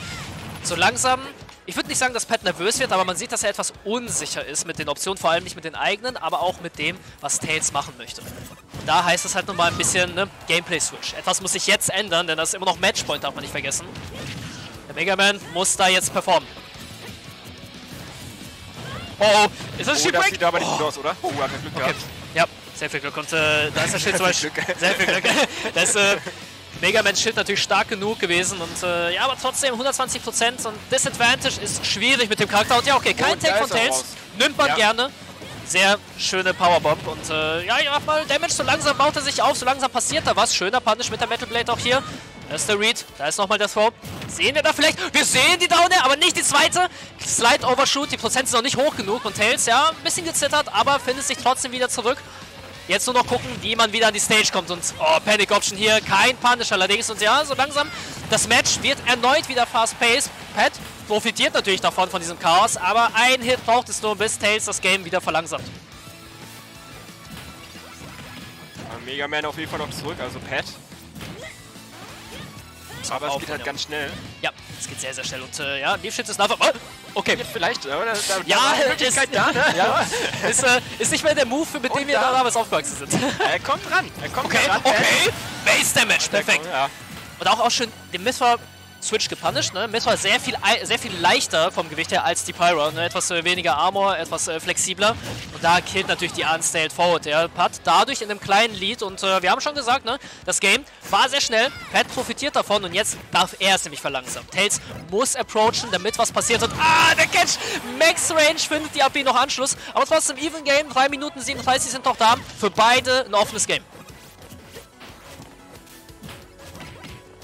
so langsam ich würde nicht sagen, dass Pat nervös wird, aber man sieht, dass er etwas unsicher ist mit den Optionen, vor allem nicht mit den eigenen, aber auch mit dem, was Tails machen möchte. Da heißt es halt nochmal ein bisschen ne, Gameplay-Switch. Etwas muss sich jetzt ändern, denn das ist immer noch Matchpoint, darf man nicht vergessen. Der Mega Man muss da jetzt performen. Oh, oh, ist das oh, das sieht aber nicht gut aus, oder? Oh, hat Glück okay. gehabt. Ja, sehr viel Glück. Und äh, da ist das (laughs) Schild zum Beispiel... Sehr viel Glück. (laughs) Das, äh, Mega Man Schild natürlich stark genug gewesen und äh, ja, aber trotzdem 120% und Disadvantage ist schwierig mit dem Charakter. Und ja, okay, kein Take von Tails, nimmt man ja. gerne. Sehr schöne Powerbomb und äh, ja, ich mach mal Damage, so langsam baut er sich auf, so langsam passiert da was. Schöner Punish mit der Metal Blade auch hier. Da ist der Read, da ist nochmal der Throw. Sehen wir da vielleicht? Wir sehen die Down aber nicht die zweite. Slide Overshoot, die Prozent sind noch nicht hoch genug und Tails, ja, ein bisschen gezittert, aber findet sich trotzdem wieder zurück. Jetzt nur noch gucken, wie man wieder an die Stage kommt. Und oh, Panic Option hier, kein Punish allerdings. Und ja, so langsam, das Match wird erneut wieder fast-paced. Pat profitiert natürlich davon, von diesem Chaos. Aber ein Hit braucht es nur, bis Tails das Game wieder verlangsamt. Mega Man auf jeden Fall noch zurück, also Pat. Aber es geht halt ganz schnell. Ja, es geht sehr, sehr schnell. Und äh, ja, Leafshits ist Lava. Oh! Okay. Vielleicht, oder? Da, ja, ist, da, ne? (laughs) ja. ist, äh, ist nicht mehr der Move, mit dem wir da damals aufgewachsen sind. (laughs) er kommt ran. Er kommt okay, ran. Okay, Base Damage, perfekt. Ja. Und auch, auch schön den Mythra Switch gepunished. Ne? Myth war sehr viel, sehr viel leichter vom Gewicht her als die Pyro. Ne? Etwas äh, weniger Armor, etwas äh, flexibler. Und da killt natürlich die Unstalled Forward. Der Pat dadurch in einem kleinen Lead. Und äh, wir haben schon gesagt, ne? das Game war sehr schnell. Pat profitiert davon und jetzt darf er es nämlich verlangsamen. Tails muss approachen, damit was passiert. Und ah, der Catch! Max Range findet die AP noch Anschluss. Aber trotzdem Even Game. 3 Minuten 37 sind noch da. Für beide ein offenes Game.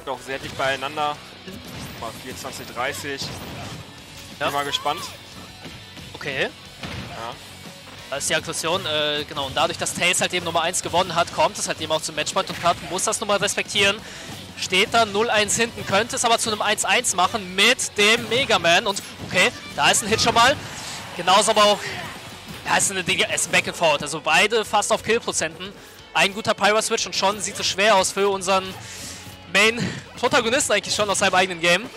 Doch sehr dicht beieinander mal 24, 30. Ja. Bin mal gespannt. Okay. Ja. Da ist die Aggression, äh, genau. Und dadurch, dass Tails halt eben Nummer 1 gewonnen hat, kommt es halt eben auch zum Matchpoint und Kat muss das nochmal respektieren. Steht da 0-1 hinten, könnte es aber zu einem 1-1 machen mit dem Mega Man. Und okay, da ist ein Hit schon mal. Genauso aber auch, ja, ist, eine, ist ein Back and Forward. Also beide fast auf Killprozenten. Ein guter Pyro-Switch und schon sieht es schwer aus für unseren Main-Protagonist eigentlich schon aus seinem eigenen Game.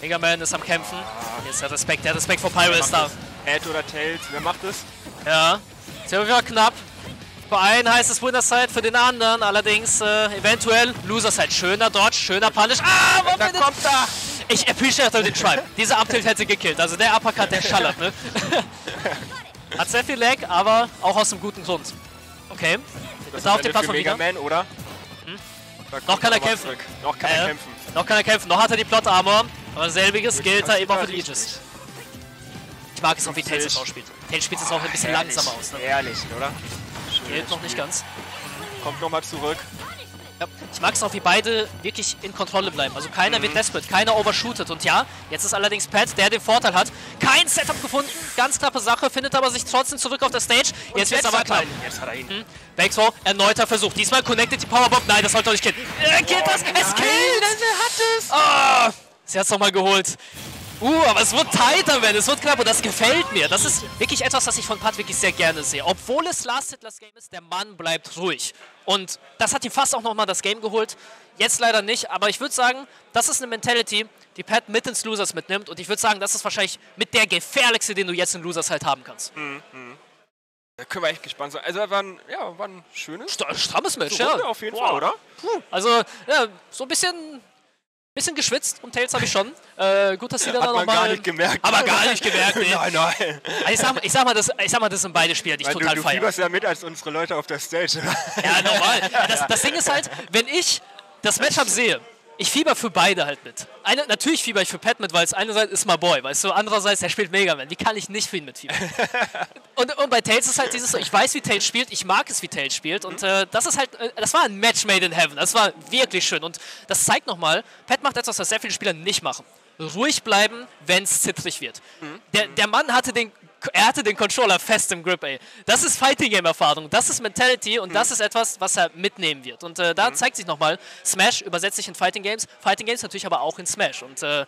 Mega Man ist am Kämpfen. Hier ist der Respekt, der Respekt vor Pyro ist da. Ed oder Tails, wer macht es? Ja, sehr knapp. Für einen heißt es Winner Side, für den anderen allerdings äh, eventuell Loser Side. Schöner Dodge, schöner Punish. Ah, wo da kommt da! Ich appreciate den Tribe. Dieser Uptilt hätte gekillt. Also der Uppercut, der schallert, ne? (laughs) Hat sehr viel Lag, aber auch aus einem guten Grund. Okay. Das auf die Plattform Mega wieder. Man, oder? Noch kann er kämpfen. Noch kann äh, er kämpfen. Noch kann er kämpfen. Noch hat er die Plot Armor. Aber selbiges gilt da eben auch für die Aegis. Ich mag es auch, wie Tails es ausspielt. Tails spielt es auch ein bisschen Ehrlich. langsamer aus. Ne? Ehrlich, oder? Gilt noch nicht ganz. Kommt nochmal zurück. Ja, ich mag es auch, wie beide wirklich in Kontrolle bleiben. Also keiner mhm. wird desperate, keiner overshootet. Und ja, jetzt ist allerdings Pat, der den Vorteil hat. Kein Setup gefunden, ganz knappe Sache, findet aber sich trotzdem zurück auf der Stage. Und jetzt wird es aber klar. Jetzt hat er ihn. Mhm. Backthrow, erneuter Versuch. Diesmal connected die Powerbomb. Nein, das sollte doch nicht killen. Er killt oh, das, es killt! Er hat es! Oh, sie hat es nochmal geholt. Uh, aber es wird tight am Ende, es wird knapp und das gefällt mir. Das ist wirklich etwas, was ich von Pat wirklich sehr gerne sehe. Obwohl es Last Hitlers Game ist, der Mann bleibt ruhig. Und das hat ihm fast auch nochmal das Game geholt. Jetzt leider nicht, aber ich würde sagen, das ist eine Mentality, die Pat mit ins Losers mitnimmt. Und ich würde sagen, das ist wahrscheinlich mit der gefährlichste, den du jetzt in Losers halt haben kannst. Mhm. Da können wir echt gespannt sein. Also, war ein, ja, war ein schönes. Strammes Match, ja. Auf jeden wow. Fall, oder? Puh. Also, ja, so ein bisschen Bisschen geschwitzt und Tails habe ich schon. Äh, gut, dass sie dann nochmal. gar nicht gemerkt. Aber gar nicht gemerkt, (laughs) nee. nein, nein. Also ich, sag, ich, sag mal, das, ich sag mal, das sind beide Spiele, die ich Weil total du, du feiere. Du ja mit als unsere Leute auf der Stage. ja, normal. Das, das Ding ist halt, wenn ich das Matchup sehe ich fieber für beide halt mit. Eine, natürlich fieber ich für Pat mit, weil es einerseits ist my boy, weißt du, andererseits, er spielt Mega Man. Wie kann ich nicht für ihn mitfiebern? (laughs) und, und bei Tails ist halt dieses, ich weiß, wie Tails spielt, ich mag es, wie Tails spielt und äh, das ist halt, äh, das war ein Match made in heaven. Das war wirklich schön und das zeigt nochmal, Pat macht etwas, was sehr viele Spieler nicht machen. Ruhig bleiben, wenn es zittrig wird. Mhm. Der, der Mann hatte den er hatte den Controller fest im Grip, ey. Das ist Fighting Game Erfahrung, das ist Mentality und mhm. das ist etwas, was er mitnehmen wird. Und äh, da mhm. zeigt sich nochmal, Smash übersetzt sich in Fighting Games, Fighting Games natürlich aber auch in Smash. Und äh,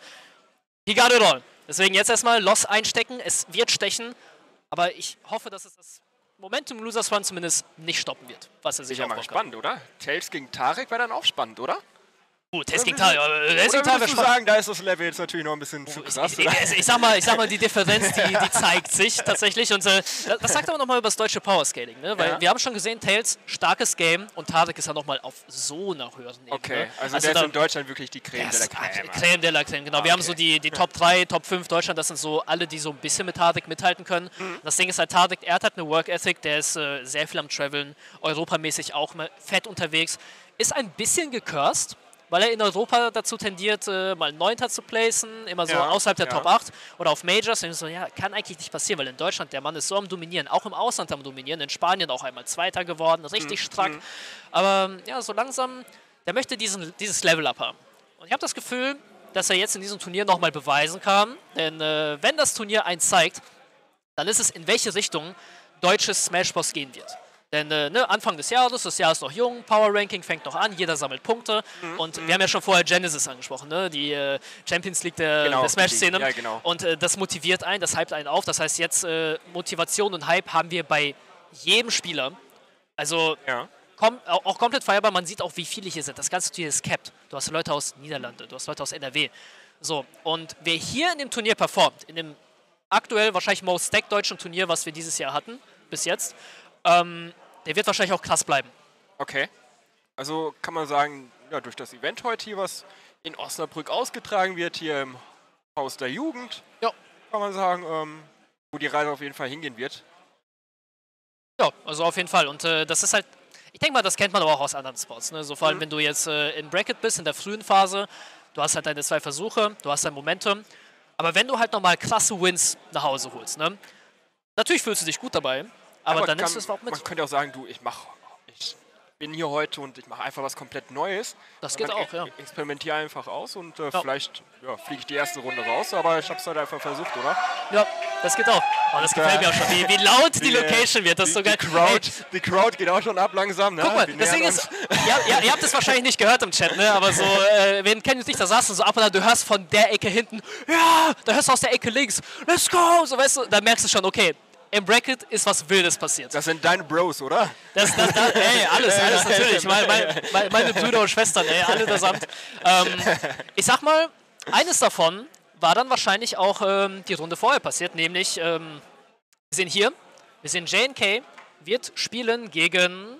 he got it all. Deswegen jetzt erstmal Loss einstecken, es wird stechen, aber ich hoffe, dass es das Momentum Losers Run zumindest nicht stoppen wird, was er sich ja mal spannend, oder? Tails gegen Tarek wäre dann auch spannend, oder? Gut, Testing Teil. Testing Teil du sagen, da ist das Level jetzt natürlich noch ein bisschen zu krass. Ich, ich, ich, sag, mal, ich sag mal, die (laughs) Differenz, die, die zeigt sich tatsächlich. Und äh, das sagt aber nochmal über das deutsche Powerscaling. Ne? Weil ja. wir haben schon gesehen, Tails, starkes Game und Tarek ist ja nochmal auf so einer höheren Ebene. Okay, also, also der da, ist in Deutschland wirklich die Creme de la Creme. Creme de la Creme, genau. Ah, wir haben so die, die Top 3, Top 5 Deutschland, das sind so alle, die so ein bisschen mit Tarek mithalten können. Mhm. Das Ding ist halt, Tarek, er hat halt eine Work Ethic, der ist äh, sehr viel am Traveln, europamäßig auch fett unterwegs, ist ein bisschen gecursed weil er in Europa dazu tendiert, äh, mal Neunter zu placen, immer so ja, außerhalb der ja. Top 8 oder auf Majors. Und so, ja, kann eigentlich nicht passieren, weil in Deutschland der Mann ist so am Dominieren, auch im Ausland am Dominieren, in Spanien auch einmal Zweiter geworden, richtig mhm. strack. Mhm. Aber ja, so langsam, der möchte diesen, dieses Level-Up haben. Und ich habe das Gefühl, dass er jetzt in diesem Turnier nochmal beweisen kann, denn äh, wenn das Turnier eins zeigt, dann ist es, in welche Richtung deutsches Smash Bros. gehen wird. Denn äh, ne, Anfang des Jahres, das Jahr ist noch jung, Power Ranking fängt noch an, jeder sammelt Punkte. Mhm. Und mhm. wir haben ja schon vorher Genesis angesprochen, ne? die äh, Champions League der, genau, der Smash-Szene. Ja, genau. Und äh, das motiviert einen, das hypt einen auf. Das heißt, jetzt äh, Motivation und Hype haben wir bei jedem Spieler. Also ja. kom auch komplett feierbar, man sieht auch, wie viele hier sind. Das ganze Turnier ist capped. Du hast Leute aus Niederlande, du hast Leute aus NRW. So, und wer hier in dem Turnier performt, in dem aktuell wahrscheinlich most stacked deutschen Turnier, was wir dieses Jahr hatten, bis jetzt, ähm, der wird wahrscheinlich auch krass bleiben. Okay. Also kann man sagen, ja, durch das Event heute hier, was in Osnabrück ausgetragen wird, hier im Haus der Jugend, ja. kann man sagen, ähm, wo die Reise auf jeden Fall hingehen wird. Ja, also auf jeden Fall. Und äh, das ist halt, ich denke mal, das kennt man aber auch aus anderen Spots. Ne? So vor allem, mhm. wenn du jetzt äh, in Bracket bist, in der frühen Phase, du hast halt deine zwei Versuche, du hast dein Momentum. Aber wenn du halt nochmal krasse Wins nach Hause holst, ne? natürlich fühlst du dich gut dabei, aber, aber dann kann, ist es auch mit. Man könnte auch sagen, du, ich mache, ich bin hier heute und ich mache einfach was komplett Neues. Das geht auch, ja. Experimentiere einfach aus und äh, ja. vielleicht ja, fliege ich die erste Runde raus, aber ich habe es halt einfach versucht, oder? Ja, das geht auch. Oh, das gefällt mir auch schon, wie, wie laut die, (laughs) die äh, Location wird. Das die, ist so geil. Die Crowd, die Crowd geht auch schon ab langsam. Ne? Guck mal, das Ding ist, ja, ja, ihr habt es wahrscheinlich nicht gehört im Chat, ne? aber so, äh, wen kennen nicht, da saßen so ab und an, du hörst von der Ecke hinten, ja, da hörst du aus der Ecke links, let's go, so weißt du, da merkst du schon, okay, im Bracket ist was Wildes passiert. Das sind deine Bros, oder? Das, das, das, (laughs) ey, alles, alles natürlich. Meine, meine, meine Brüder und Schwestern, ey, alle zusammen. Ähm, ich sag mal, eines davon war dann wahrscheinlich auch ähm, die Runde vorher passiert, nämlich ähm, wir sind hier, wir sind JNK, wird spielen gegen,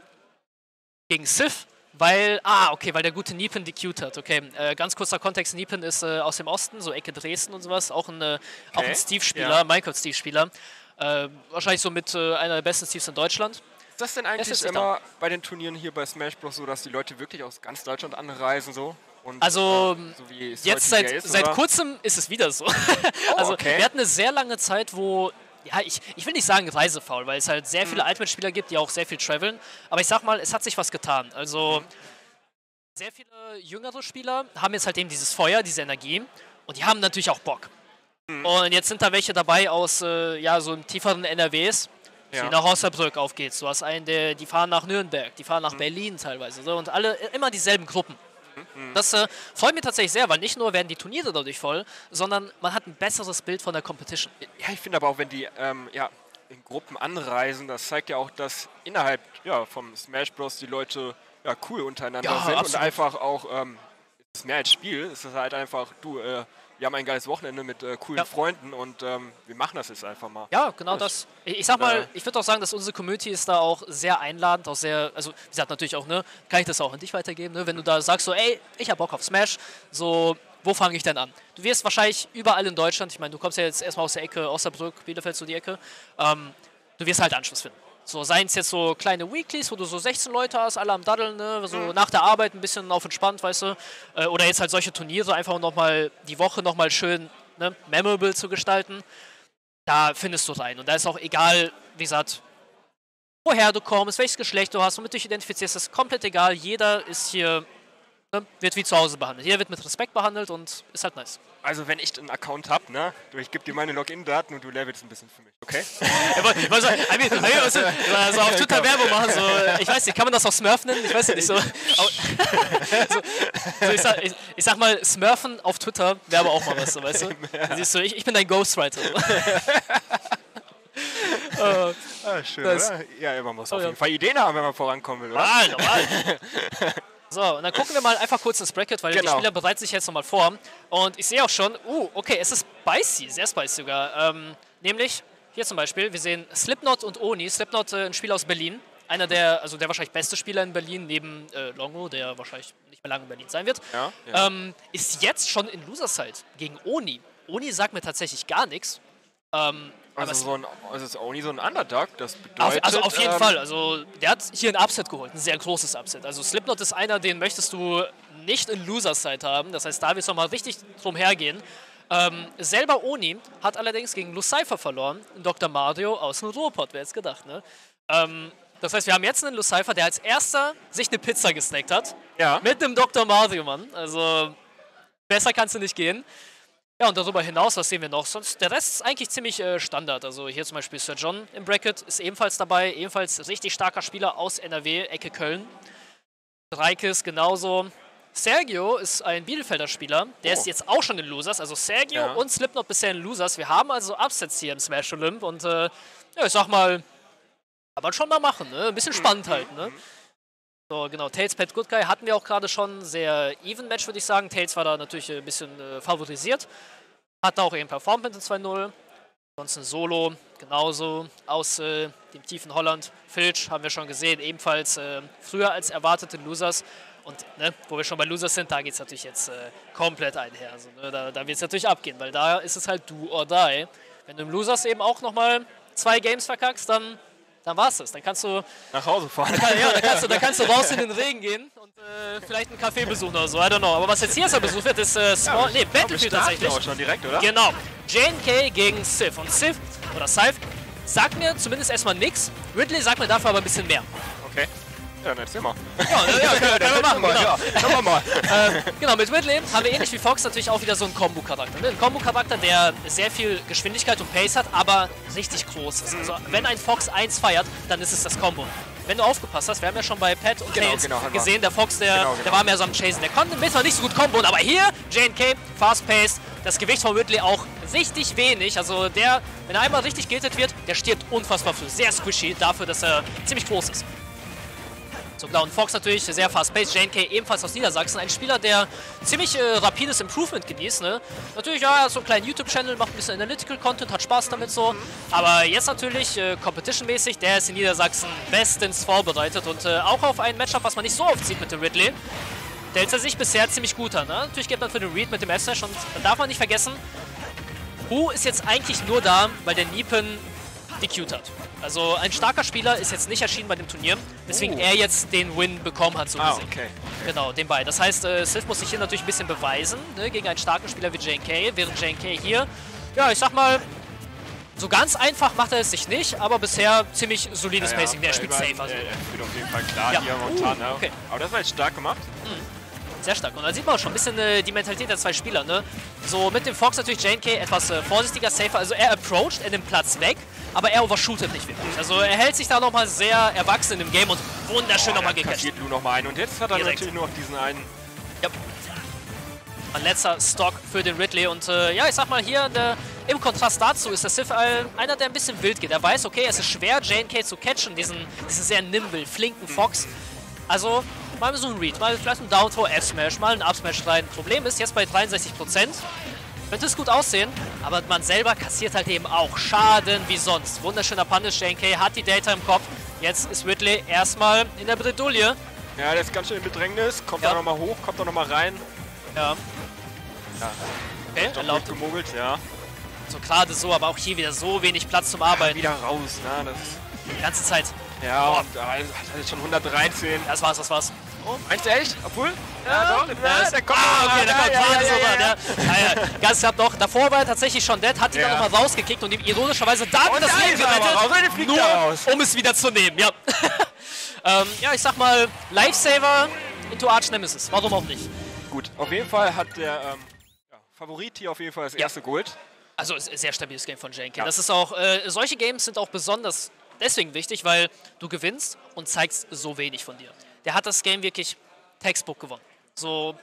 gegen Sif, weil, ah, okay, weil der gute Niepen DQ'd hat. Okay, äh, ganz kurzer Kontext, Niepen ist äh, aus dem Osten, so Ecke Dresden und sowas, auch ein, äh, okay. ein Steve-Spieler, ja. Minecraft-Steve-Spieler. Äh, wahrscheinlich so mit äh, einer der besten Teams in Deutschland. Ist das denn eigentlich ist immer da. bei den Turnieren hier bei Smash Bros. so, dass die Leute wirklich aus ganz Deutschland anreisen so? Und, also äh, so jetzt seit, ist, seit kurzem ist es wieder so. (laughs) Oh, also okay. wir hatten eine sehr lange Zeit, wo ja, ich, ich will nicht sagen reisefaul, weil es halt sehr viele mhm. Ultimate-Spieler gibt, die auch sehr viel traveln. Aber ich sag mal, es hat sich was getan. Also mhm. sehr viele jüngere Spieler haben jetzt halt eben dieses Feuer, diese Energie und die haben natürlich auch Bock. Mhm. Und jetzt sind da welche dabei aus äh, ja, so tieferen NRWs, ja. die nach Osnabrück auf geht's. Du hast einen, der, die fahren nach Nürnberg, die fahren nach mhm. Berlin teilweise. So, und alle immer dieselben Gruppen. Mhm. Das äh, freut mich tatsächlich sehr, weil nicht nur werden die Turniere dadurch voll, sondern man hat ein besseres Bild von der Competition. Ja, ich finde aber auch, wenn die ähm, ja, in Gruppen anreisen, das zeigt ja auch, dass innerhalb ja, vom Smash Bros. die Leute ja, cool untereinander ja, sind absolut. und einfach auch, ähm, es ist mehr als Spiel, es ist halt einfach, du, äh, wir haben ein geiles Wochenende mit äh, coolen ja. Freunden und ähm, wir machen das jetzt einfach mal. Ja, genau das. Ich, ich sag mal, äh, ich würde auch sagen, dass unsere Community ist da auch sehr einladend, auch sehr, also wie gesagt, natürlich auch, ne, kann ich das auch an dich weitergeben, ne, wenn du da sagst so, ey, ich habe Bock auf Smash, so, wo fange ich denn an? Du wirst wahrscheinlich überall in Deutschland, ich meine, du kommst ja jetzt erstmal aus der Ecke, Osnabrück, Bielefeld, so die Ecke, ähm, du wirst halt Anschluss finden. So, seien es jetzt so kleine Weeklies, wo du so 16 Leute hast, alle am Daddeln, ne? so mhm. nach der Arbeit ein bisschen auf entspannt, weißt du. Äh, oder jetzt halt solche Turniere, einfach nochmal die Woche nochmal schön ne, memorable zu gestalten. Da findest du rein. Und da ist auch egal, wie gesagt, woher du kommst, welches Geschlecht du hast, womit du dich identifizierst, ist komplett egal. Jeder ist hier wird wie zu Hause behandelt. Jeder wird mit Respekt behandelt und ist halt nice. Also wenn ich einen Account habe, ne, ich gebe dir meine Login-Daten und du levelst ein bisschen für mich, okay? (laughs) also, also auf Twitter Werbung machen, so, ich weiß nicht, kann man das auch Smurf nennen? Ich weiß nicht, so. (laughs) (laughs) so, so ich, sag, ich, ich, sag, mal, Smurfen auf Twitter wäre aber auch mal was, so, weißt du? Siehst du, ich, ich bin dein Ghostwriter. ah, schön, oder? Ja, man muss oh, auf jeden Fall Ideen haben, wenn man vorankommen will, oder? Normal, normal. So, und dann gucken wir mal einfach kurz ins Bracket, weil genau. die Spieler bereiten sich jetzt nochmal vor. Und ich sehe auch schon, uh, okay, es ist spicy, sehr spicy sogar. Ähm, nämlich, hier zum Beispiel, wir sehen Slipknot und Oni. Slipknot, äh, ein Spieler aus Berlin. Einer der, also der wahrscheinlich beste Spieler in Berlin, neben äh, Longo, der wahrscheinlich nicht mehr lange in Berlin sein wird. Ja, ja. Ähm, ist jetzt schon in Loser-Side gegen Oni. Oni sagt mir tatsächlich gar nichts. Ähm, also, so ein, also ist auch nie so ein Underdog, das bedeutet... Auf, also auf jeden ähm, Fall, also der hat hier ein Upset geholt, ein sehr großes Upset. Also Slipknot ist einer, den möchtest du nicht in Loser-Side haben, das heißt, da wird es nochmal richtig drum hergehen. Ähm, selber Oni hat allerdings gegen Lucifer verloren, Dr. Mario aus dem Ruhrpott, wer jetzt gedacht, ne? Ähm, das heißt, wir haben jetzt einen Lucifer, der als erster sich eine Pizza gesnackt hat. Ja. Mit dem Dr. Mario, Mann. Also besser kannst du nicht gehen. Ja, und darüber hinaus, was sehen wir noch? Sonst, der Rest ist eigentlich ziemlich äh, Standard. Also hier zum Beispiel Sir John im Bracket ist ebenfalls dabei, ebenfalls richtig starker Spieler aus NRW, Ecke Köln. Reikes genauso. Sergio ist ein Bielefelder Spieler, der oh. ist jetzt auch schon in Losers. Also Sergio ja. und Slipknot bisher in Losers. Wir haben also Upsets hier im Smash Olymp und äh, ja, ich sag mal, kann man schon mal machen, ne? Ein bisschen spannend halt, ne? So, genau, Tails Good Guy hatten wir auch gerade schon. Sehr even Match, würde ich sagen. Tails war da natürlich ein bisschen äh, favorisiert. Hat da auch eben performt mit den 2-0. Ansonsten Solo genauso aus äh, dem tiefen Holland. Filch haben wir schon gesehen, ebenfalls äh, früher als erwartete Losers. Und ne, wo wir schon bei Losers sind, da geht es natürlich jetzt äh, komplett einher. Also, ne, da da wird es natürlich abgehen, weil da ist es halt do or die. Wenn du im Losers eben auch nochmal zwei Games verkackst, dann dann war es das. Dann kannst du nach Hause fahren. Dann, ja, dann kannst, du, dann kannst du raus in den (laughs) Regen gehen und äh, vielleicht einen Café besuchen oder so. I don't know. Aber was jetzt hier so besucht wird, ist äh, Small, ja, nee, Battlefield tatsächlich. Auch schon direkt, oder? Genau. JNK gegen Sif. Und Sif oder Sif sagt mir zumindest erstmal nichts. Ridley sagt mir dafür aber ein bisschen mehr. Okay. Ja, dann erzähl mal. Ja, ja, können, können wir (laughs) machen, genau. Ja, schauen wir mal. ähm, genau, mit Ridley haben wir ähnlich wie Fox natürlich auch wieder so einen Combo-Charakter. Ne? Ein Combo-Charakter, der sehr viel Geschwindigkeit und Pace hat, aber richtig groß ist. Also wenn ein Fox 1 feiert, dann ist es das Combo. Wenn du aufgepasst hast, wir haben ja schon bei Pat und genau, Tails genau, gesehen, der Fox, der, genau, genau. der war mehr so am Chasen. Der konnte mit nicht so gut comboen, aber hier, JNK, fast-paced, das Gewicht von Ridley auch richtig wenig. Also der, wenn er einmal richtig giltet wird, der stirbt unfassbar früh. Sehr squishy dafür, dass er ziemlich groß ist. Klar, und Fox natürlich sehr fast-paced. JNK ebenfalls aus Niedersachsen. Ein Spieler, der ziemlich äh, rapides Improvement genießt. Ne? Natürlich, ja, so einen kleinen YouTube-Channel, macht ein bisschen Analytical-Content, hat Spaß damit so. Aber jetzt natürlich äh, Competition-mäßig, der ist in Niedersachsen bestens vorbereitet. Und äh, auch auf ein Matchup, was man nicht so oft sieht mit dem Ridley. Der hält sich bisher ziemlich gut an. Ne? Natürlich geht man für den Read mit dem S-Dash und dann darf man nicht vergessen, Hu ist jetzt eigentlich nur da, weil der Niepen DQ'd hat. Also ein starker Spieler ist jetzt nicht erschienen bei dem Turnier, weswegen uh. er jetzt den Win bekommen hat, so ah, gesehen. Okay. Genau, den beiden. Das heißt, äh, Sith muss sich hier natürlich ein bisschen beweisen, ne, gegen einen starken Spieler wie JNK, während JNK hier, ja, ich sag mal, so ganz einfach macht er es sich nicht, aber bisher ziemlich solides ja, Pacing. Der spielt safe. Also. Er spielt auf jeden Fall klar ja. hier momentan. Uh, okay. Aber das war jetzt stark gemacht. Mhm. Sehr stark. Und da sieht man auch schon ein bisschen äh, die Mentalität der zwei Spieler. Ne? So mit dem Fox natürlich JNK etwas äh, vorsichtiger, safer. Also er approacht, er nimmt Platz weg, aber er overshootet nicht wirklich. Also er hält sich da nochmal sehr erwachsen im Game und wunderschön oh, nochmal gecatcht. Lu nochmal ein und jetzt hat er Direkt. natürlich nur noch diesen einen. Ja. Ein letzter Stock für den Ridley und äh, ja, ich sag mal hier der, im Kontrast dazu ist der Sith einer, der ein bisschen wild geht. Er weiß, okay, es ist schwer, JNK zu catchen, diesen, diesen sehr nimble, flinken Fox. Also mal so ein Read, mal vielleicht ein Down Throw F-Smash, mal ein Up-Smash rein. Problem ist, jetzt bei 63%, könnte es gut aussehen, aber man selber kassiert halt eben auch Schaden wie sonst. Wunderschöner Punish, JNK hat die Data im Kopf. Jetzt ist Ridley erstmal in der Bredouille. Ja, der ist ganz schön in Bedrängnis, kommt ja. da nochmal hoch, kommt da nochmal rein. Ja. Ja. Okay, erlaubt. gemogelt, ja. So gerade so, aber auch hier wieder so wenig Platz zum Arbeiten. Ja, wieder raus, ne? Das Die ganze Zeit. Ja, oh. und da ist schon 113. Das war's, das war's. Oh, meinst du echt? Obwohl? Ja, ja doch. Ja, der kommt. Ah, okay, der kommt ja, ja, ja, ja. Ganz knapp noch. Davor war er tatsächlich schon dead, hat ihn dann nochmal rausgekickt und ihm ironischerweise da wird das Leben gerettet, nur um es wieder zu nehmen. Ja. (laughs) ähm, ja, ich sag mal, Lifesaver into Arch Nemesis. Warum auch nicht? Gut, auf jeden Fall hat der ähm, Favorit hier auf jeden Fall das erste Gold. Also sehr stabiles Game von JNK. Das ist auch, äh, solche Games sind auch besonders deswegen wichtig, weil du gewinnst und zeigst so wenig von dir. Der hat das Game wirklich Textbook gewonnen. So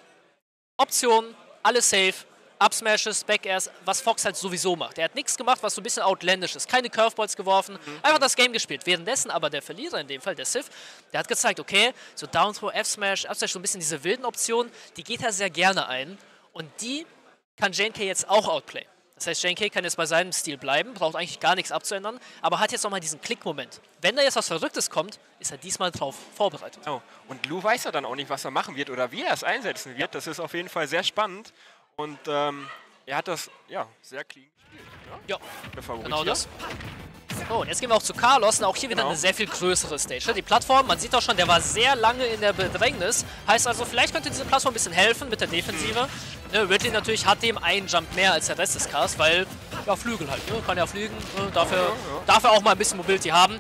Optionen, alles safe, Upsmashes, Backairs, was Fox halt sowieso macht. Er hat nichts gemacht, was so ein bisschen outlandish ist. Keine Curveballs geworfen, mhm. einfach das Game gespielt. Währenddessen aber der Verlierer in dem Fall, der Sith, der hat gezeigt, okay, so Downthrow, F-Smash, Upsmash, so ein bisschen diese wilden Optionen, die geht er sehr gerne ein. Und die kann JNK jetzt auch outplayen. Das heißt, JNK kann jetzt bei seinem Stil bleiben, braucht eigentlich gar nichts abzuändern, aber hat jetzt nochmal diesen Klick-Moment. Wenn da jetzt was Verrücktes kommt, ist er diesmal drauf vorbereitet. Oh. Und Lou weiß ja dann auch nicht, was er machen wird oder wie er es einsetzen wird. Ja. Das ist auf jeden Fall sehr spannend. Und ähm, er hat das ja sehr clean gespielt. Ja, ja. genau das. Oh, und jetzt gehen wir auch zu Carlos und auch hier wieder genau. eine sehr viel größere Stage. Die Plattform, man sieht auch schon, der war sehr lange in der Bedrängnis. Heißt also, vielleicht könnte diese Plattform ein bisschen helfen mit der Defensive. Mhm. Ne, Ridley natürlich hat dem einen Jump mehr als der Rest des Cars, weil, ja, Flügel halt, ne? kann ja fliegen, ne? dafür, ja, ja. darf er auch mal ein bisschen Mobility haben.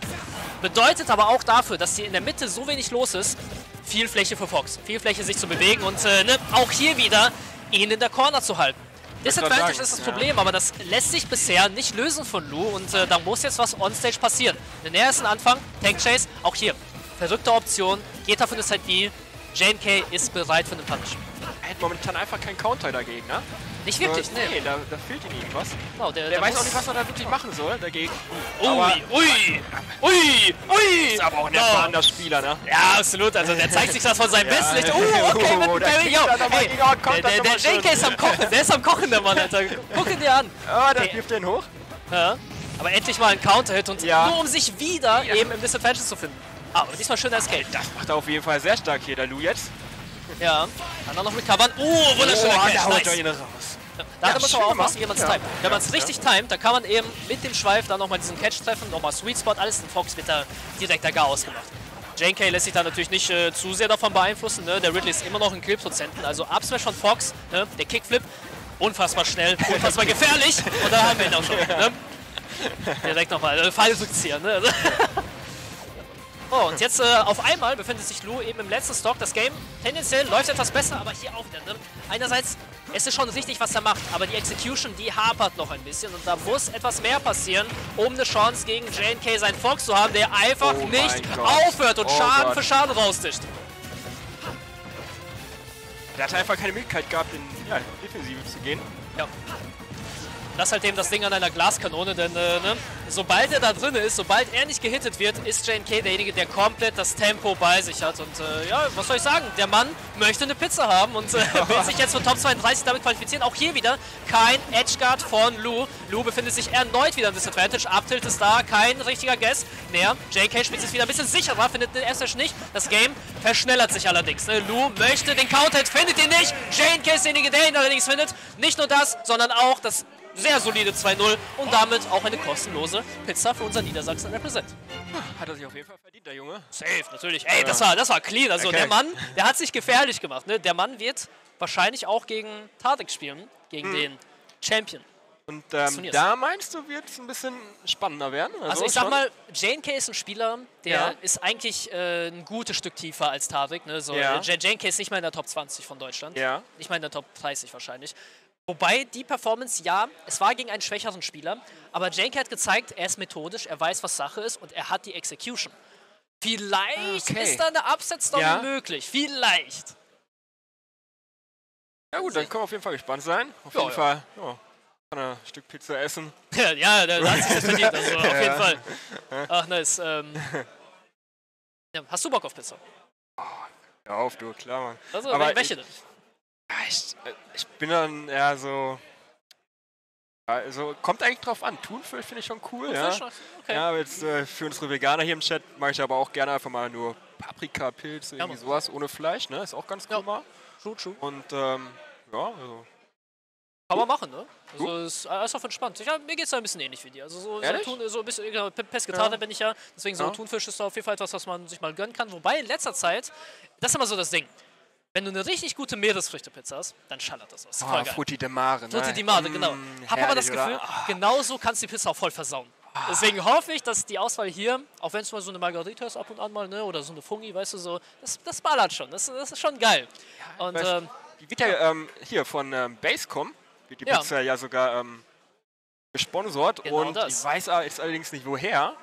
Bedeutet aber auch dafür, dass hier in der Mitte so wenig los ist, viel Fläche für Fox, viel Fläche sich zu bewegen und äh, ne, auch hier wieder ihn in der Corner zu halten. Disadvantage ist das Problem, aber das lässt sich bisher nicht lösen von Lu und äh, da muss jetzt was onstage passieren. Den ersten Anfang, Tank Chase, auch hier. Verrückte Option, geht auf eine Side B, JNK ist bereit für den Punish. Er hat momentan einfach keinen Counter dagegen, ne? Nicht wirklich, ne? Nee, da, da fehlt ihm irgendwas. Genau, der, der, der weiß auch nicht, was er da wirklich machen soll dagegen. Ui, aber, ui, ui, ui. Ist aber auch ein erfahrener Spieler, ne? Ja, absolut. Also der zeigt sich das von seinem ja. Bestlicht. Oh, (laughs) okay, mit dem Barry. Yo, hey, der, der, der JK ist am Kochen. Der ist am Kochen, der Mann, Alter. Guck ihn dir an. Ja, der wirft den hoch. Ja. Aber endlich mal ein Counter-Hit und ja. nur um sich wieder ja. eben im Disadvantage zu finden. Ah, aber diesmal schön Escape. Das macht er auf jeden Fall sehr stark hier, der Lou jetzt. Ja, kann er noch mit covern. Oh, wunderschöner oh, haut nice. Da ja, muss man auch aufpassen, wie man es ja. timet. Wenn man es richtig timet, dann kann man eben mit dem Schweif dann nochmal diesen Catch treffen, nochmal Sweet Spot, alles in Fox wird da direkt der Chaos gemacht. JNK lässt sich da natürlich nicht äh, zu sehr davon beeinflussen. Ne? Der Ridley ist immer noch in Killprozenten. Also Upsmash von Fox, ne? der Kickflip, unfassbar schnell, unfassbar (laughs) gefährlich. Und da haben wir ihn auch schon. Ne? (laughs) Direkt nochmal äh, Fallrückzieher. Ne? (laughs) Oh, und jetzt äh, auf einmal befindet sich Lou eben im letzten Stock. Das Game tendenziell läuft etwas besser, aber hier auch wieder. Ne? Einerseits, es ist schon richtig, was er macht, aber die Execution, die hapert noch ein bisschen. Und da muss etwas mehr passieren, um eine Chance gegen JNK seinen Fox zu haben, der einfach oh nicht aufhört und oh Schaden Gott. für Schaden raustischt. Der hat einfach keine Möglichkeit gehabt, in ja, Defensive zu gehen. Ja. Das ist halt eben das Ding an einer Glaskanone, denn äh, ne? sobald er da drin ist, sobald er nicht gehittet wird, ist JNK derjenige, der komplett das Tempo bei sich hat. Und äh, ja, was soll ich sagen? Der Mann möchte eine Pizza haben und äh, (laughs) will sich jetzt für Top 32 damit qualifizieren. Auch hier wieder kein Edgeguard von Lou. Lou befindet sich erneut wieder im Disadvantage. Abtilt ist da, kein richtiger Guess mehr. JK spielt sich wieder ein bisschen sicherer, findet den Erstash nicht. Das Game verschnellert sich allerdings. Ne? Lou möchte den Counter, findet ihn nicht. JNK ist derjenige, der ihn allerdings findet. Nicht nur das, sondern auch das sehr solide 2-0 und damit auch eine kostenlose Pizza für unser Niedersachsen Represent. Hat er sich auf jeden Fall verdient, der Junge. Safe, natürlich. Ey, das war, das war clean. Also okay. der Mann, der hat sich gefährlich gemacht. Ne? Der Mann wird wahrscheinlich auch gegen Tarek spielen, gegen hm. den Champion. Und ähm, da meinst du, wird es ein bisschen spannender werden? Also, also ich sag mal, JNK ist ein Spieler, der ja. ist eigentlich äh, ein gutes Stück tiefer als Tarek. Ne? So, ja. JNK ist nicht mal in der Top 20 von Deutschland. Ja. Nicht mal in der Top 30 wahrscheinlich. Wobei die Performance, ja, es war gegen einen schwächeren Spieler, aber Janke hat gezeigt, er ist methodisch, er weiß, was Sache ist und er hat die Execution. Vielleicht okay. ist da eine Upset-Story ja. möglich. Vielleicht. Ja gut, dann können wir auf jeden Fall gespannt sein. Auf ja, jeden ja. Fall ja, kann er ein Stück Pizza essen. (laughs) ja, da hat sich das verdient. Also (laughs) auf jeden Fall. Ach, nice. Ähm, (laughs) hast du Bock auf Pizza? Ja, auf, du, klar, Mann. Also, Aber welche ich, denn? Ja, ich, ich bin dann eher so. Also kommt eigentlich drauf an. Thunfisch finde ich schon cool. Ja, okay. ja jetzt äh, für unsere Veganer hier im Chat mache ich aber auch gerne einfach mal nur Paprika, Pilze, irgendwie ja, sowas ohne Fleisch. Ne? Ist auch ganz cool ja. mal. True, true. Und ähm, ja, also Kann man machen, ne? Also ist alles auf entspannt. Ja, mir geht es da ein bisschen ähnlich wie dir. Also so, so, Thun, so ein bisschen genau, Pescatata ja. bin ich ja. Deswegen so ja. Thunfisch ist da auf jeden Fall etwas, was man sich mal gönnen kann. Wobei in letzter Zeit, das ist immer so das Ding. Wenn du eine richtig gute Meeresfrüchtepizza hast, dann schallert das aus. Oh, Frutti de Mare, ne? Frutti di Mare, genau. Mm, Hab aber das Gefühl, oh. genauso kannst du die Pizza auch voll versauen. Oh. Deswegen hoffe ich, dass die Auswahl hier, auch wenn es mal so eine Margarita ist ab und an mal, ne, oder so eine Fungi, weißt du, so, das, das ballert schon. Das, das ist schon geil. Ja, und, ähm, die wird ja ähm, hier von ähm, Basecom wird die ja. Pizza ja sogar ähm, gesponsert genau und das. ich weiß jetzt allerdings nicht woher.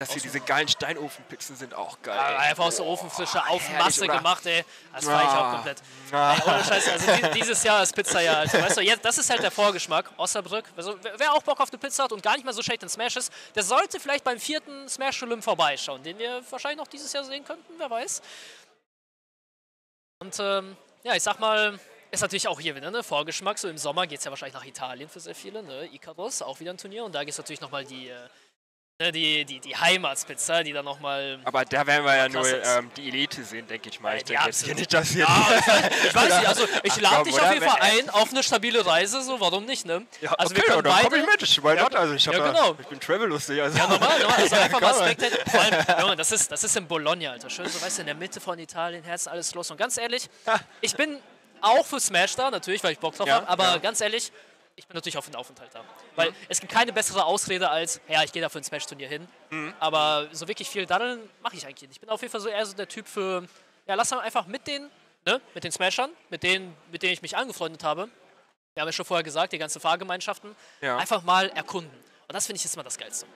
Dass hier diese geilen Steinofenpizzen sind auch geil. Ja, einfach aus der Ofenfrische oh, auf Masse oder? gemacht, ey. Das feiere ich auch komplett. Ah. Ey, ohne Scheiße, also (laughs) dieses Jahr ist Pizza ja, also, weißt du, jetzt, das ist halt der Vorgeschmack. Osnabrück, also, wer auch Bock auf eine Pizza hat und gar nicht mal so schlecht in Smash ist, der sollte vielleicht beim vierten Smash Olymp vorbeischauen, den wir wahrscheinlich noch dieses Jahr sehen könnten, wer weiß. Und ähm, ja, ich sag mal, ist natürlich auch hier wieder ne Vorgeschmack. So im Sommer geht es ja wahrscheinlich nach Italien für sehr viele. Ne? Icarus, auch wieder ein Turnier. Und da gibt es natürlich nochmal die, äh, die, die, die Heimatspizza, die dann nochmal. Aber da werden wir ja nur ähm, die Elite sehen, denke ich mal. Ich denke jetzt hier nicht, dass hier. Ja, ich weiß nicht, (laughs) also ich lade dich auf jeden Fall ein auf eine stabile Reise, so warum nicht, ne? Ja, also okay, wir können dann komme ich mit. Ich, ja, also ich, ja, genau. ich bin travel-lustig. Also. Ja, normal, normal. Also (laughs) einfach mal Spectate. Vor allem, (laughs) Junge, das ist, das ist in Bologna, Alter. Schön, so weißt du, in der Mitte von Italien, Herz, alles los. Und ganz ehrlich, ich bin auch für Smash da, natürlich, weil ich Bock drauf ja, habe. Aber ja. ganz ehrlich, ich bin natürlich auch für den Aufenthalt da. Weil mhm. es gibt keine bessere Ausrede als, ja, ich gehe da für ein Smash-Turnier hin. Mhm. Aber so wirklich viel daddeln mache ich eigentlich nicht. Ich bin auf jeden Fall so eher so der Typ für, ja, lass mal einfach mit den, ne, mit den Smashern, mit denen, mit denen ich mich angefreundet habe. Wir haben ja schon vorher gesagt, die ganzen Fahrgemeinschaften, ja. einfach mal erkunden. Und das finde ich jetzt immer das Geilste.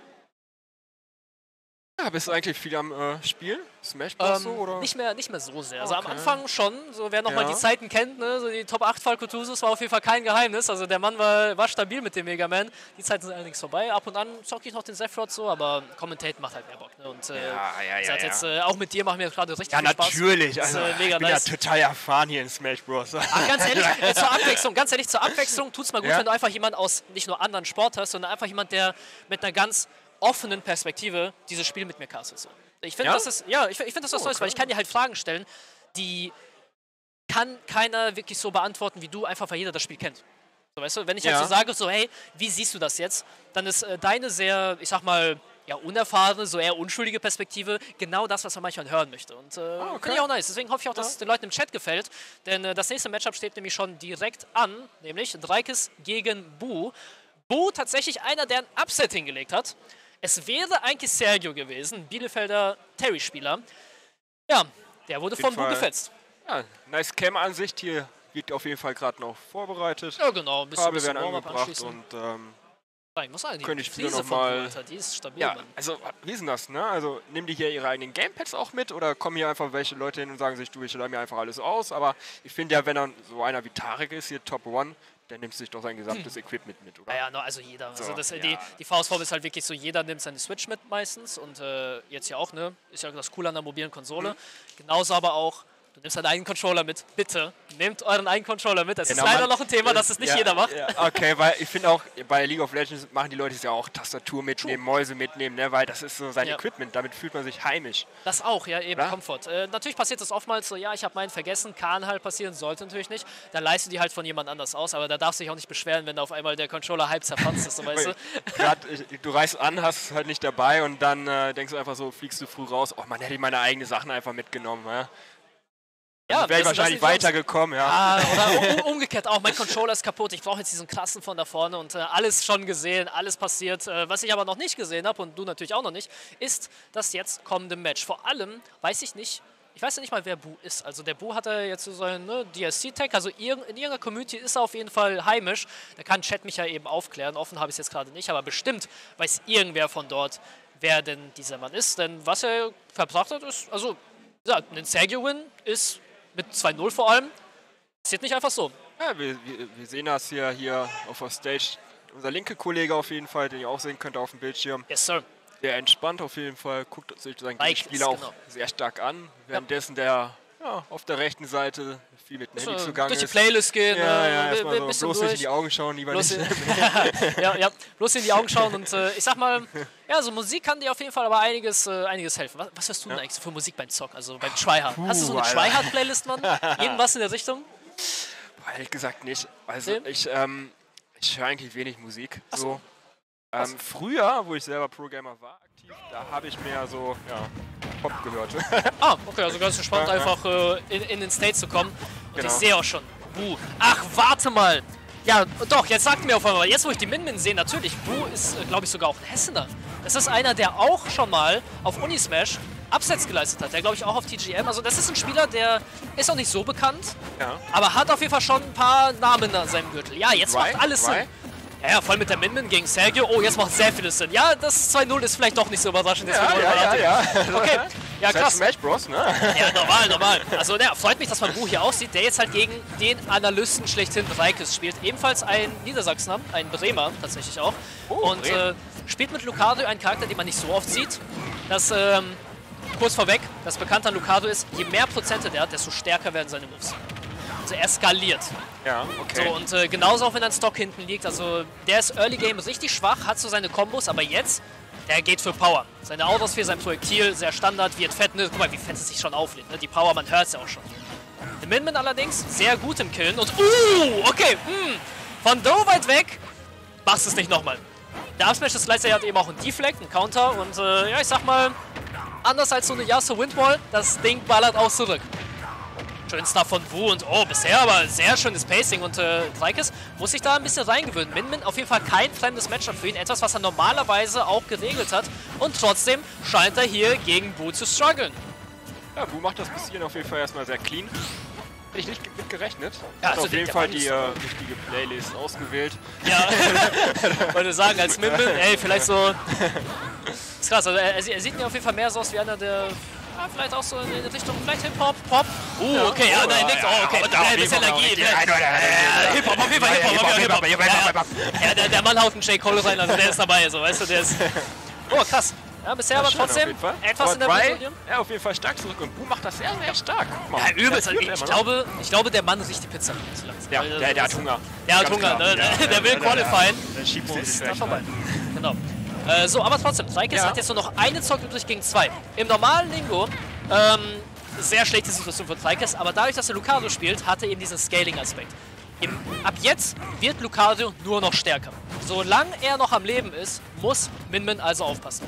Ja, bist du eigentlich viel am äh, Spielen? Smash Bros. Ähm, so, oder? Nicht mehr, nicht mehr so sehr. Also okay. am Anfang schon, so wer nochmal ja. die Zeiten kennt, ne, so die Top 8 Falco Tusus war auf jeden Fall kein Geheimnis. Also der Mann war, war stabil mit dem Mega Man. Die Zeiten sind allerdings vorbei. Ab und an zocke ich noch den Sephiroth so, aber Commentate macht halt mehr Bock. Ne? Und äh, ja, ja, ja. Jetzt, äh, auch mit dir machen wir gerade richtig Spaß. Ja, natürlich. Also, äh, mega ich bin nice. ja total erfahren hier in Smash Bros. Ach, ganz ehrlich, (laughs) äh, zur Abwechslung, ganz ehrlich, zur Abwechslung tut es mal gut, wenn du einfach jemand aus nicht nur anderen Sport hast, sondern einfach jemand, der mit einer ganz offenen Perspektive dieses Spiel mit mir castet. So. Ich finde, ja? das ist, ja, ich, ich finde, das was oh, okay. weil ich kann dir halt Fragen stellen, die kann keiner wirklich so beantworten wie du, einfach weil jeder das Spiel kennt. So, weißt du, wenn ich ja. jetzt so sage, so, hey, wie siehst du das jetzt, dann ist äh, deine sehr, ich sag mal, ja, unerfahrene, so eher unschuldige Perspektive genau das, was man manchmal hören möchte. Und äh, oh, okay. finde ich auch nice. Deswegen hoffe ich auch, dass es den Leuten im Chat gefällt. Denn äh, das nächste Matchup steht nämlich schon direkt an, nämlich Dreikes gegen Bu. Bu tatsächlich einer, der ein Upset hingelegt hat. Es wäre eigentlich Sergio gewesen, Bielefelder Terry-Spieler. Ja, der wurde von Bu gefetzt. Ja, nice Cam-Ansicht hier wird auf jeden Fall gerade noch vorbereitet. Ja, genau. Ein bisschen, Kabel werden angebracht und ähm, ich muss sagen, die könnte ich Fliese noch mal, die ist stabil. Ja, Mann. also wie ist denn das? Ne? Also nehmen die hier ihre eigenen Gamepads auch mit oder kommen hier einfach welche Leute hin und sagen sich, du, ich stelle mir einfach alles aus. Aber ich finde ja, wenn dann so einer wie Tarek ist, hier Top One, der nimmt sich doch sein gesamtes hm. Equipment mit, oder? Ja, ja also jeder. So, also das, ja. die, die Faustform ist halt wirklich so, jeder nimmt seine Switch mit meistens und äh, jetzt ja auch, ne? Ist ja das Coole an der mobilen Konsole. Mhm. Genauso aber auch Du nimmst deinen eigenen Controller mit. Bitte, nehmt euren eigenen Controller mit. Das genau, ist leider man, noch ein Thema, das es nicht ja, jeder macht. Ja, okay, weil ich finde auch, bei League of Legends machen die Leute es ja auch Tastatur mitnehmen. Mäuse mitnehmen, ne? weil das ist so sein ja. Equipment. Damit fühlt man sich heimisch. Das auch, ja, eben, Oder? Komfort. Äh, natürlich passiert das oftmals so, ja, ich habe meinen vergessen, kann halt passieren, sollte natürlich nicht. Dann leistet die halt von jemand anders aus, aber da darfst du dich auch nicht beschweren, wenn da auf einmal der Controller halb zerfatzt ist, so, (laughs) weißt du? Grad, du reist an, hast halt nicht dabei und dann äh, denkst du einfach so, fliegst du früh raus, oh man, hätte ich meine eigenen Sachen einfach mitgenommen. Ja? Ja, wäre ich wahrscheinlich weitergekommen, ja. Ah, oder (laughs) umgekehrt auch, mein Controller ist kaputt, ich brauche jetzt diesen krassen von da vorne und äh, alles schon gesehen, alles passiert. Äh, was ich aber noch nicht gesehen habe und du natürlich auch noch nicht, ist das jetzt kommende Match. Vor allem weiß ich nicht, ich weiß ja nicht mal, wer Bu ist. Also der Bu hat ja jetzt so seinen ne, DSC-Tag, also in irgendeiner Community ist er auf jeden Fall heimisch. Da kann Chat mich ja eben aufklären. Offen habe ich es jetzt gerade nicht, aber bestimmt weiß irgendwer von dort, wer denn dieser Mann ist. Denn was er verbracht hat, ist, also, ja, ein Sergio-Win ist mit 2-0 vor allem. Passiert nicht einfach so. Ja, wir, wir, sehen das hier, hier auf der Stage. Unser linke Kollege auf jeden Fall, den ihr auch sehen könnt auf dem Bildschirm. Yes, sir. Der entspannt auf jeden Fall, guckt sich seinen Spieler auch genau. sehr stark an. Währenddessen ja. der ja, auf der rechten Seite viel mit dem Handy so, zugange durch die Playlist gehen, ja, ja, äh, erstmal so, bloß durch. nicht in die Augen schauen, lieber bloß nicht. In, (laughs) ja, ja, bloß in die Augen schauen und äh, ich sag mal, ja, so Musik kann dir auf jeden Fall aber einiges, äh, einiges helfen. Was, was hörst du denn eigentlich so für Musik beim Zocken, also beim Tryhard? Hast du so eine Tryhard-Playlist, Mann? (laughs) Irgendwas in der Richtung? Ehrlich gesagt nicht. Also nee? ich, ähm, ich höre eigentlich wenig Musik. Ach so. Ähm, früher, wo ich selber Pro-Gamer war, da habe ich mehr so, ja, Pop gehört. (laughs) ah, okay, also ganz entspannt ja, einfach äh, in, in, den States zu kommen. Und genau. ich sehe auch schon, Buh. Ach, warte mal! Ja, doch, jetzt sagt mir auf einmal, jetzt wo ich die Min-Min sehe, natürlich, Buh ist, äh, glaube ich, sogar auch ein Hessener. Das ist einer, der auch schon mal auf Unismash Upsets geleistet hat. Der glaube ich auch auf TGM. Also das ist ein Spieler, der ist auch nicht so bekannt, ja. aber hat auf jeden Fall schon ein paar Namen an seinem Gürtel. Ja, jetzt Rai? macht alles Rai? Sinn. Ja, voll mit der Min-Min gegen Sergio. Oh, jetzt macht sehr vieles Sinn. Ja, das 2-0 ist vielleicht doch nicht so überraschend. Ja, ja, ja, ja, Okay, ja krass. Smash Bros, ne? Ja, normal, normal. Also, ja, freut mich, dass man Bu hier aussieht, der jetzt halt gegen den Analysten schlechthin Reikes spielt. Ebenfalls ein Niedersachsener, ein Bremer tatsächlich auch. Oh, Und äh, spielt mit Lucario einen Charakter, den man nicht so oft sieht. Das, ähm, kurz vorweg, das Bekannte an Lucario ist, je mehr Prozente der hat, desto stärker werden seine Moves. Also er skaliert. Ja, okay. So, und äh, genauso auch wenn ein Stock hinten liegt. Also der ist Early Game richtig schwach, hat so seine Kombos, aber jetzt, der geht für Power. Seine Autos für sein Projektil, sehr Standard, wird fett. Ne? Guck mal, wie fett es sich schon auflädt. Ne? Die Power, man hört es ja auch schon. Der Minmin allerdings sehr gut im Killen und uh, okay, hm, von so weit weg machst es nicht nochmal. Der Upsmash des Gleichzeitig hat eben auch einen Deflect, einen Counter und äh, ja, ich sag mal, anders als so eine Yasuo Windwall, das Ding ballert auch zurück. Schön Stuff von Wu und oh, bisher aber sehr schönes Pacing und äh, Dreikes muss sich da ein bisschen reingewöhnen. Min Min auf jeden Fall kein fremdes Matchup für ihn, etwas, was er normalerweise auch geregelt hat und trotzdem scheint er hier gegen Wu zu strugglen. Ja, Wu macht das bis hierhin auf jeden Fall erstmal sehr clean. Hätte ich nicht mit gerechnet. Ja, also auf jeden Fall die äh, richtige Playlist ausgewählt. Ja, (laughs) wollte sagen, als Min Min, ey, vielleicht so... (laughs) ist krass, also er, er sieht mir auf jeden Fall mehr so aus wie einer der ja, vielleicht auch so in Richtung, vielleicht Hip-Hop, Pop. Uh, okay, ja, nein, nix. Oh, okay. Ja, ein bisschen Energie. Hip-Hop, auf jeden Fall Hip-Hop, Hip-Hop, Ja, der, der Mann haut einen J. Cole rein, also der ist dabei, so, weißt du, der ist... (laughs) Oh, krass. Ja, bisher aber trotzdem etwas aber in der Brazilian. Ja, auf jeden Fall stark zurück und Boom macht das sehr, sehr stark. Ja, übelst. Ich, ich, glaube, ich glaube, der Mann riecht die Pizza. Ja, der, der hat Hunger. Der hat Hunger, ne? Der will qualifieren. Der schiebt sich da vorbei. Genau. Äh, so, aber trotzdem, Strikers ja. hat jetzt nur noch eine Zock übrig gegen zwei. Im normalen Lingo, ähm, sehr schlechte Situation für Strikers, aber dadurch, dass er Lucario spielt, hat er eben diesen Scaling-Aspekt. Ab jetzt wird Lucario nur noch stärker. Solange er noch am Leben ist, muss Min Min also aufpassen.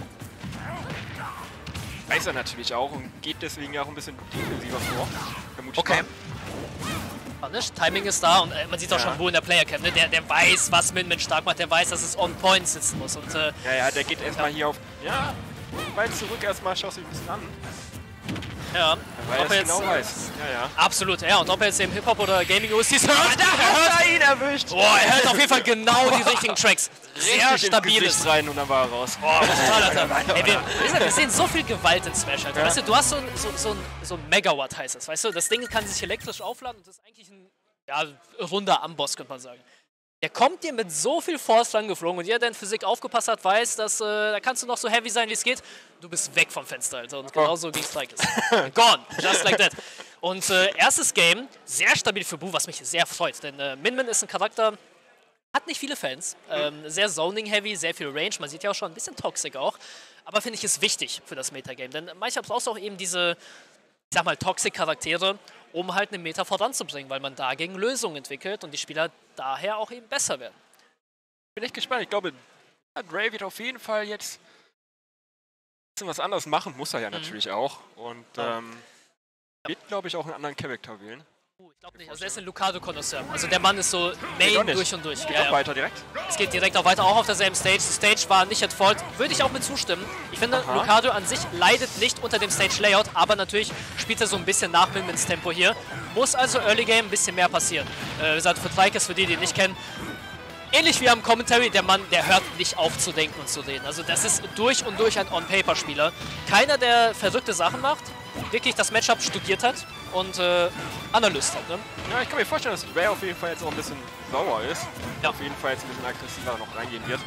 Weiß er natürlich auch und geht deswegen ja auch ein bisschen defensiver vor. Okay. Mal nicht. Timing ist da und äh, man sieht auch ja. schon, wo in der Player Camp, ne? der, der weiß, was Min Min stark macht, der weiß, dass es on point sitzen muss. Und, äh, ja, ja, der geht erstmal ja. hier auf. Ja, weit zurück erstmal, schaust du ein bisschen an. Ja, weil ob er jetzt, genau weiß. Ja, ja. Absolut, ja. Und ob er jetzt im Hip-Hop oder Gaming OSTs hört, ah, da hat er ihn erwischt. Boah, er hört auf jeden Fall genau die richtigen Tracks. Sehr stabiles. rein und dann war er raus. Boah, total, Alter. (laughs) Ey, wir, wir, sehen so viel Gewalt in Smash, Alter. Ja. Weißt du, du hast so ein, so, so, ein, so ein Megawatt, heißt das. Weißt du, das Ding kann sich elektrisch aufladen und das ist eigentlich ein ja, runder Amboss, könnte man sagen. Der kommt dir mit so viel Force geflogen und jeder, der in Physik aufgepasst hat, weiß, dass äh, da kannst du noch so heavy sein, wie es geht. Du bist weg vom Fenster, Alter. Und genauso ging Strike ist. (laughs) Gone, just like that. Und äh, erstes Game, sehr stabil für Bu, was mich sehr freut. Denn äh, Min Min ist ein Charakter, hat nicht viele Fans, ähm, sehr zoning-heavy, sehr viel Range. Man sieht ja auch schon ein bisschen toxic auch. Aber finde ich es wichtig für das Metagame. Denn manchmal brauchst du auch eben diese, ich sag mal, toxic Charaktere, um halt eine Meta voranzubringen, weil man dagegen Lösungen entwickelt und die Spieler daher auch eben besser werden. Bin echt gespannt. Ich glaube, Dre wird auf jeden Fall jetzt ein bisschen was anderes machen, muss er ja mhm. natürlich auch. Und ähm, wird, glaube ich, auch einen anderen Charakter wählen. Oh, ich glaube nicht. Also er ist ein Lucado-Konnoisseur. Also der Mann ist so Main durch und durch. Geht ja, auch ja. weiter direkt? Es geht direkt auch weiter, auch auf derselben Stage. Die Stage war nicht at fault. Würde ich auch mit zustimmen. Ich finde, Aha. Lucado an sich leidet nicht unter dem Stage-Layout, aber natürlich spielt er so ein bisschen nach Mimins Tempo hier. Muss also Early Game ein bisschen mehr passieren. Äh, wie gesagt, für Trikes, für die, die ihn nicht kennen, ähnlich wie am Commentary, der Mann, der hört nicht auf zu denken und zu reden. Also das ist durch und durch ein On-Paper-Spieler. Keiner, der verrückte Sachen macht, wirklich das Matchup studiert hat und äh, Analyst hat. Ne? Ja, ich kann mir vorstellen, dass Ray auf jeden Fall jetzt auch ein bisschen sauer ist. Ja. Auf jeden Fall jetzt ein bisschen aggressiver noch reingehen wird.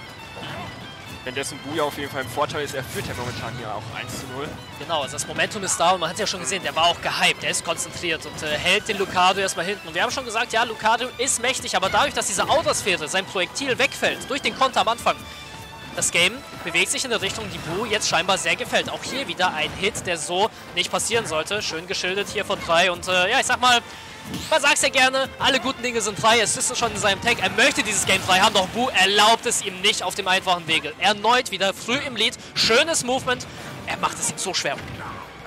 Wenn dessen Buja auf jeden Fall im Vorteil ist, er führt ja momentan hier auch 1 zu 0. Genau, also das Momentum ist da und man hat ja schon gesehen, der war auch gehypt, der ist konzentriert und äh, hält den Lucado erstmal hinten. Und wir haben schon gesagt, ja, Lucado ist mächtig, aber dadurch, dass diese Autosphäre, sein Projektil wegfällt, durch den Konter am Anfang, das Game bewegt sich in eine Richtung, die Bu jetzt scheinbar sehr gefällt. Auch hier wieder ein Hit, der so nicht passieren sollte. Schön geschildert hier von drei und äh, ja, ich sag mal, Man sagt ja gerne, alle guten Dinge sind frei. Es ist schon in seinem Tag. Er möchte dieses Game frei haben, doch Bu erlaubt es ihm nicht auf dem einfachen Wege. Erneut wieder früh im Lead. Schönes Movement. Er macht es ihm so schwer.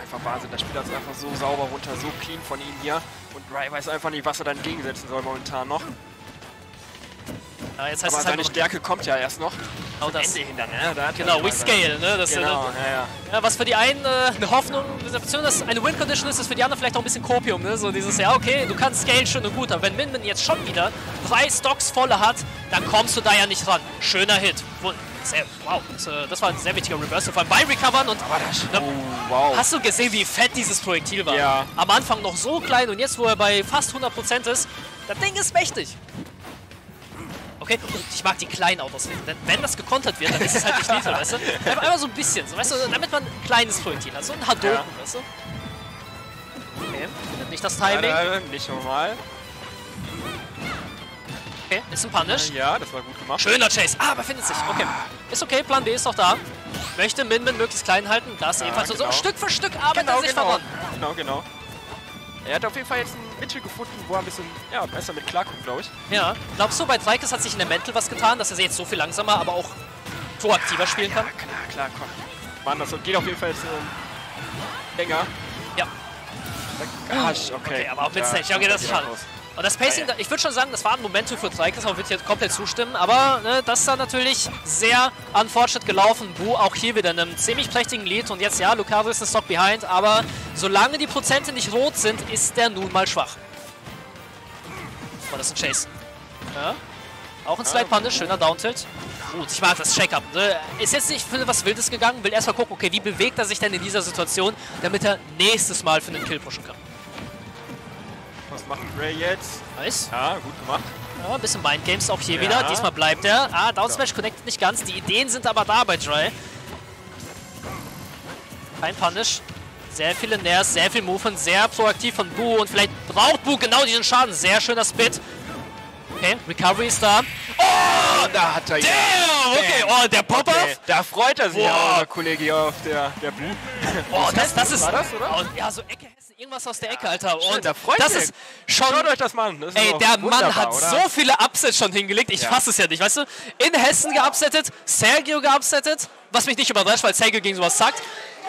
Einfach Wahnsinn. Der Spieler ist einfach so sauber runter, so clean von ihm hier. Und Rai weiß einfach nicht, was er dann entgegensetzen soll momentan noch. Ja, jetzt heißt Aber seine halt Stärke kommt ja erst noch. Genau das. Ende hin dann, ne? Da genau, with Scale. Ne? Das, genau, äh, ja, ja. ja, Was für die einen äh, eine Hoffnung, beziehungsweise eine Win-Condition ist, ist für die anderen vielleicht auch ein bisschen Kopium. Ne? So dieses, ja okay, du kannst Scale schön und gut, aber wenn Min Min jetzt schon wieder drei Stocks volle hat, dann kommst du da ja nicht ran. Schöner Hit. Sehr, wow, das, äh, das, war ein sehr wichtiger Reversal, vor allem bei Recovern und ne, oh, wow. hast du gesehen, wie fett dieses Projektil war? Ja. Am Anfang noch so klein und jetzt, wo er bei fast 100% ist, das Ding ist mächtig. Okay, und ich mag die kleinen Autos. Denn wenn das gekontert wird, dann ist es halt nicht lethal, weißt du? Einfach, einfach so ein bisschen, so, weißt du, damit man ein kleines Projektil hat. So ein Hadoken, ja. weißt du? Okay, nicht das Timing. Ja, nicht normal. Okay, ist ein Punish. Ja, das war gut gemacht. Schöner Chase. Ah, aber findet sich. Okay. Ist okay, Plan B ist doch da. Möchte Min Min möglichst klein halten. Das ja, ebenfalls genau. so Stück für Stück arbeitet genau, er sich genau. voran. Genau, genau. Er hat auf jeden Fall jetzt ein Mittel gefunden, wo er ein bisschen ja, besser mit klarkommt, glaube ich. Ja. Glaubst du, bei Dreikes hat sich in der Mental was getan, dass er jetzt so viel langsamer, aber auch proaktiver spielen kann? Ja, klar, klar, komm. Mann, das geht auf jeden Fall jetzt ähm, länger. Ja. Gosh, okay. Okay, aber auch mit Snatch. Ja, okay, das ist schade. Und das Pacing, ja, ja. ich würde schon sagen, das war ein Momentum für aber würde ich jetzt komplett zustimmen. Aber ne, das ist dann natürlich sehr an Fortschritt gelaufen. Bu auch hier wieder in einem ziemlich prächtigen Lead. Und jetzt, ja, Lucario ist ein Stock behind, aber solange die Prozente nicht rot sind, ist der nun mal schwach. Oh, das ist ein Chase. Ja. Auch ein Slide Punish, schöner Downtilt. Gut, ich mag das Check-up. Ne? Ist jetzt nicht für was Wildes gegangen, will erstmal gucken, okay, wie bewegt er sich denn in dieser Situation, damit er nächstes Mal für einen Kill pushen kann. Macht Ray jetzt? Nice. Ja, gut gemacht. Ja, ein bisschen Mindgames auch hier ja. wieder. Diesmal bleibt er. Ah, Down Smash connectet nicht ganz. Die Ideen sind aber da bei Dry. Kein Punish. Sehr viele Nairs, sehr viel Movement, sehr proaktiv von Bu und vielleicht braucht Bu genau diesen Schaden. Sehr schöner Spit. Okay, Recovery ist da. Oh, da hat er ja. Damn, okay, oh, der Pop-Up. Okay. Da freut er sich ja, der Kollege auf der, der Bu. Oh, das, das ist... War das, oder? Oh, ja, so Ecke irgendwas aus der Ecke, Alter. Und Schön, da das ist schon. Schaut euch das mal an. Das ey, der Mann hat oder? so viele Upsets schon hingelegt. Ich ja. fasse es ja nicht, weißt du? In Hessen geupsettet, Sergio geupsettet, was mich nicht überrascht, weil Sergio gegen sowas sagt.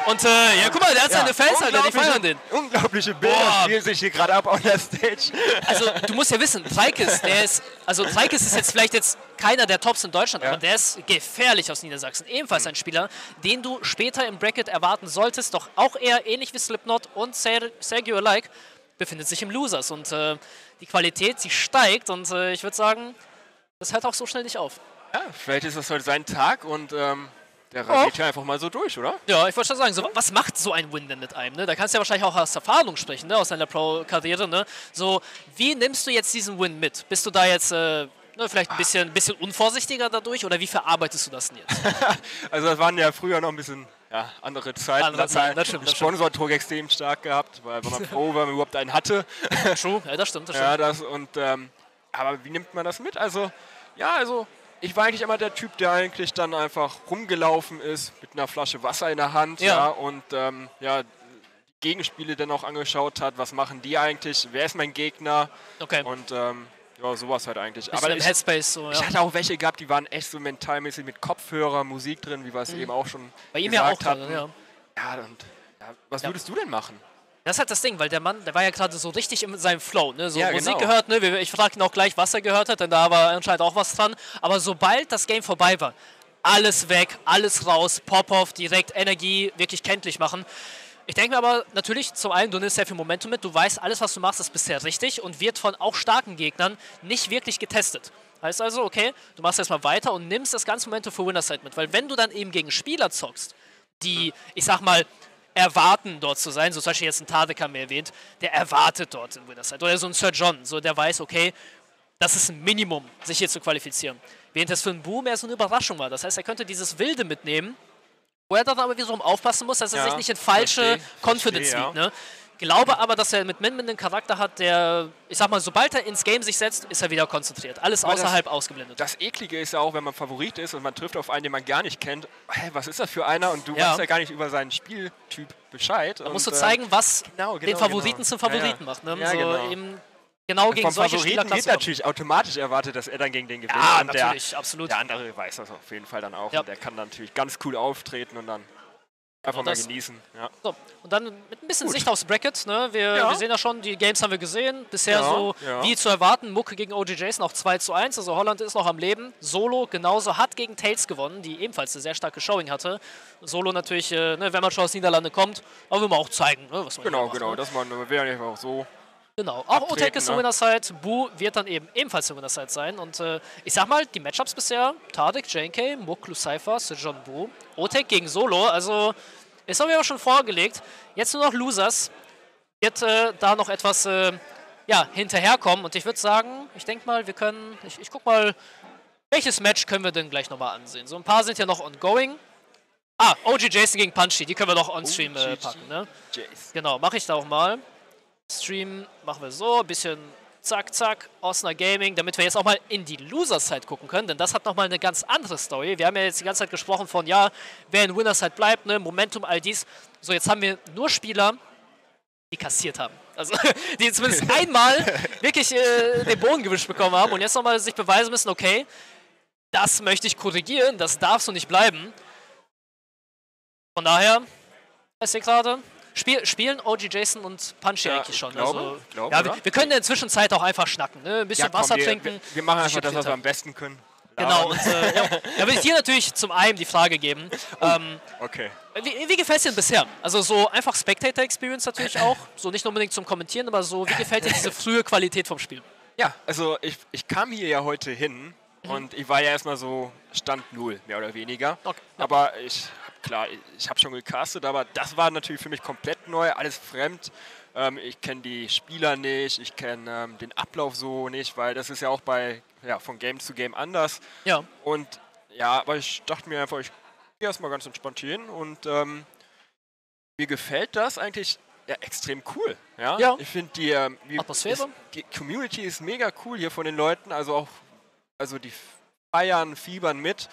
Und äh, ja, guck mal, der hat ja, seine Fans, Alter, die feiern den. Unglaubliche Bilder Boah. spielen sich hier gerade ab auf der Stage. Also, du musst ja wissen, Treikes, der ist, also Treikes ist jetzt vielleicht jetzt keiner der Tops in Deutschland, ja. aber der ist gefährlich aus Niedersachsen. Ebenfalls ein Spieler, den du später im Bracket erwarten solltest, doch auch eher ähnlich wie Slipknot und Sergio alike befindet sich im Losers. Und äh, die Qualität, sie steigt und äh, ich würde sagen, das hört auch so schnell nicht auf. Ja, vielleicht ist das heute sein Tag und ähm, der rasiert ja einfach mal so durch, oder? Ja, ich wollte schon sagen, so, was macht so ein Win denn mit einem? Ne? Da kannst du ja wahrscheinlich auch aus Erfahrung sprechen, ne? aus deiner Pro-Karriere. Ne? So, wie nimmst du jetzt diesen Win mit? Bist du da jetzt äh, ne, vielleicht ein bisschen, ein bisschen unvorsichtiger dadurch oder wie verarbeitest du das denn jetzt? (laughs) also das waren ja früher noch ein bisschen ja, andere Zeiten. Andere Zeiten, das stimmt. Das Sponsordruck extrem stark gehabt, weil man froh war, man überhaupt einen hatte. True, ja, das stimmt. Das stimmt. Ja, das und ähm, aber wie nimmt man das mit? Also, ja, also ich war eigentlich immer der Typ, der eigentlich dann einfach rumgelaufen ist mit einer Flasche Wasser in der Hand ja. ja und ähm, ja, Gegenspiele dann auch angeschaut hat, was machen die eigentlich, wer ist mein Gegner okay. und ähm, ja, sowas halt eigentlich. Aber ich, Headspace so, ja. ich hatte auch welche gehabt, die waren echt so mentalmäßig mit Kopfhörer, Musik drin, wie wir es mhm. eben auch schon Bei ihm ja auch hatten. ja. Ja, und ja, was würdest du denn machen? Das ist halt das Ding, weil der Mann, der war ja gerade so richtig in seinem Flow, ne? So ja, Musik genau. gehört, ne? Ich frage ihn auch gleich, was er gehört hat, denn da war anscheinend auch was dran. Aber sobald das Game vorbei war, alles weg, alles raus, Pop-Off, direkt Energie wirklich kenntlich machen. Ich denke mir aber natürlich, zum einen, du nimmst sehr viel Momentum mit, du weißt, alles, was du machst, ist bisher richtig und wird von auch starken Gegnern nicht wirklich getestet. Heißt also, okay, du machst erstmal weiter und nimmst das ganze Momentum für Winner Side mit, weil wenn du dann eben gegen Spieler zockst, die, ich sag mal, erwarten, dort zu sein. So zum Beispiel jetzt ein Tadek haben wir erwähnt, der erwartet dort in Winterside. Oder so ein Sir John, so der weiß, okay, das ist ein Minimum, sich hier zu qualifizieren. Während das für einen Boom eher so eine Überraschung war. Das heißt, er könnte dieses Wilde mitnehmen, wo er dann aber wiederum aufpassen muss, dass er ja, sich nicht in falsche verstehe, Confidence verstehe, ja. ne? Glaube aber, dass er mit Min einen Charakter hat, der, ich sag mal, sobald er ins Game sich setzt, ist er wieder konzentriert. Alles aber außerhalb das, ausgeblendet. Das Eklige ist ja auch, wenn man Favorit ist und man trifft auf einen, den man gar nicht kennt. Hä, was ist das für einer? Und du ja. weißt ja gar nicht über seinen Spieltyp Bescheid. Man muss so zeigen, was genau, genau, den Favoriten genau. zum Favoriten ja, macht. Ne? Ja, so genau. eben genau gegen solche Favoriten wird natürlich automatisch erwartet, dass er dann gegen den gewinnt. Ja, natürlich, der, absolut. Der andere weiß das auf jeden Fall dann auch. Ja. Und der kann dann natürlich ganz cool auftreten und dann Einfach mal genießen. Ja. So, und dann mit ein bisschen Gut. Sicht aufs Bracket. Ne? Wir, ja. wir, sehen ja schon, die Games haben wir gesehen. Bisher ja, so wie zu erwarten. Mucke gegen OG Jason auch 2 zu 1. Also Holland ist noch am Leben. Solo genauso hat gegen Tails gewonnen, die ebenfalls eine sehr starke Showing hatte. Solo natürlich, äh, ne, wenn man schon aus Niederlande kommt, aber will man auch zeigen, ne, was man Genau, macht, genau. Ne? Dass man wäre einfach auch so Genau, auch Otek ist ne? Winner Side, Bu wird dann eben ebenfalls der Winner Side sein. Und äh, ich sag mal, die Matchups bisher: Tadek, JNK, Muck, Lucifer, Sejon Bu, Otek gegen Solo. Also das haben wir aber schon vorgelegt. Jetzt nur noch Losers. Wird äh, da noch etwas äh, ja, hinterherkommen. Und ich würde sagen, ich denke mal, wir können. Ich, ich guck mal, welches Match können wir denn gleich nochmal ansehen? So ein paar sind ja noch ongoing. Ah, OG Jason gegen Punchy, die können wir noch on-stream äh, packen. Ne? Genau, mache ich da auch mal. Stream machen wir so, ein bisschen zack, zack, Osner Gaming, damit wir jetzt auch mal in die Loser-Side gucken können, denn das hat nochmal eine ganz andere Story. Wir haben ja jetzt die ganze Zeit gesprochen von, ja, wer in Winner-Side bleibt, ne, Momentum, all dies. So, jetzt haben wir nur Spieler, die kassiert haben. Also, (laughs) die zumindest (laughs) einmal wirklich äh, den Boden gewischt bekommen haben und jetzt nochmal sich beweisen müssen, okay, das möchte ich korrigieren, das darf so nicht bleiben. Von daher, ist hier gerade, Spiel, spielen OG Jason und Punchy ja, eigentlich schon. Glaube, also, glaube, ja, wir, wir, können in der Zwischenzeit auch einfach schnacken. Ne? Ein bisschen ja, komm, Wasser wir, trinken. Wir, wir machen einfach das, was wir am besten können. Genau, und, äh, ja, da will ich dir natürlich zum einen die Frage geben. Oh, ähm, okay. Wie, wie gefällt es dir denn bisher? Also so einfach Spectator-Experience natürlich auch, so nicht unbedingt zum Kommentieren, aber so, wie gefällt dir diese frühe Qualität vom Spiel? Ja, also ich, ich kam hier ja heute hin mhm. und ich war ja erstmal so Stand Null, mehr oder weniger. Okay, ja. Aber ich klar, ich habe schon gecastet, aber das war natürlich für mich komplett neu, alles fremd. Ähm, ich kenne die Spieler nicht, ich kenne ähm, den Ablauf so nicht, weil das ist ja auch bei ja, von Game zu Game anders. Ja. Und ja, aber ich dachte mir einfach, ich gehe erstmal ganz entspannt hier hin und ähm, mir gefällt das eigentlich ja, extrem cool. Ja, ja. ich finde die, ähm, Atmosphäre. Ist, die Community ist mega cool hier von den Leuten, also auch also die feiern, fiebern mit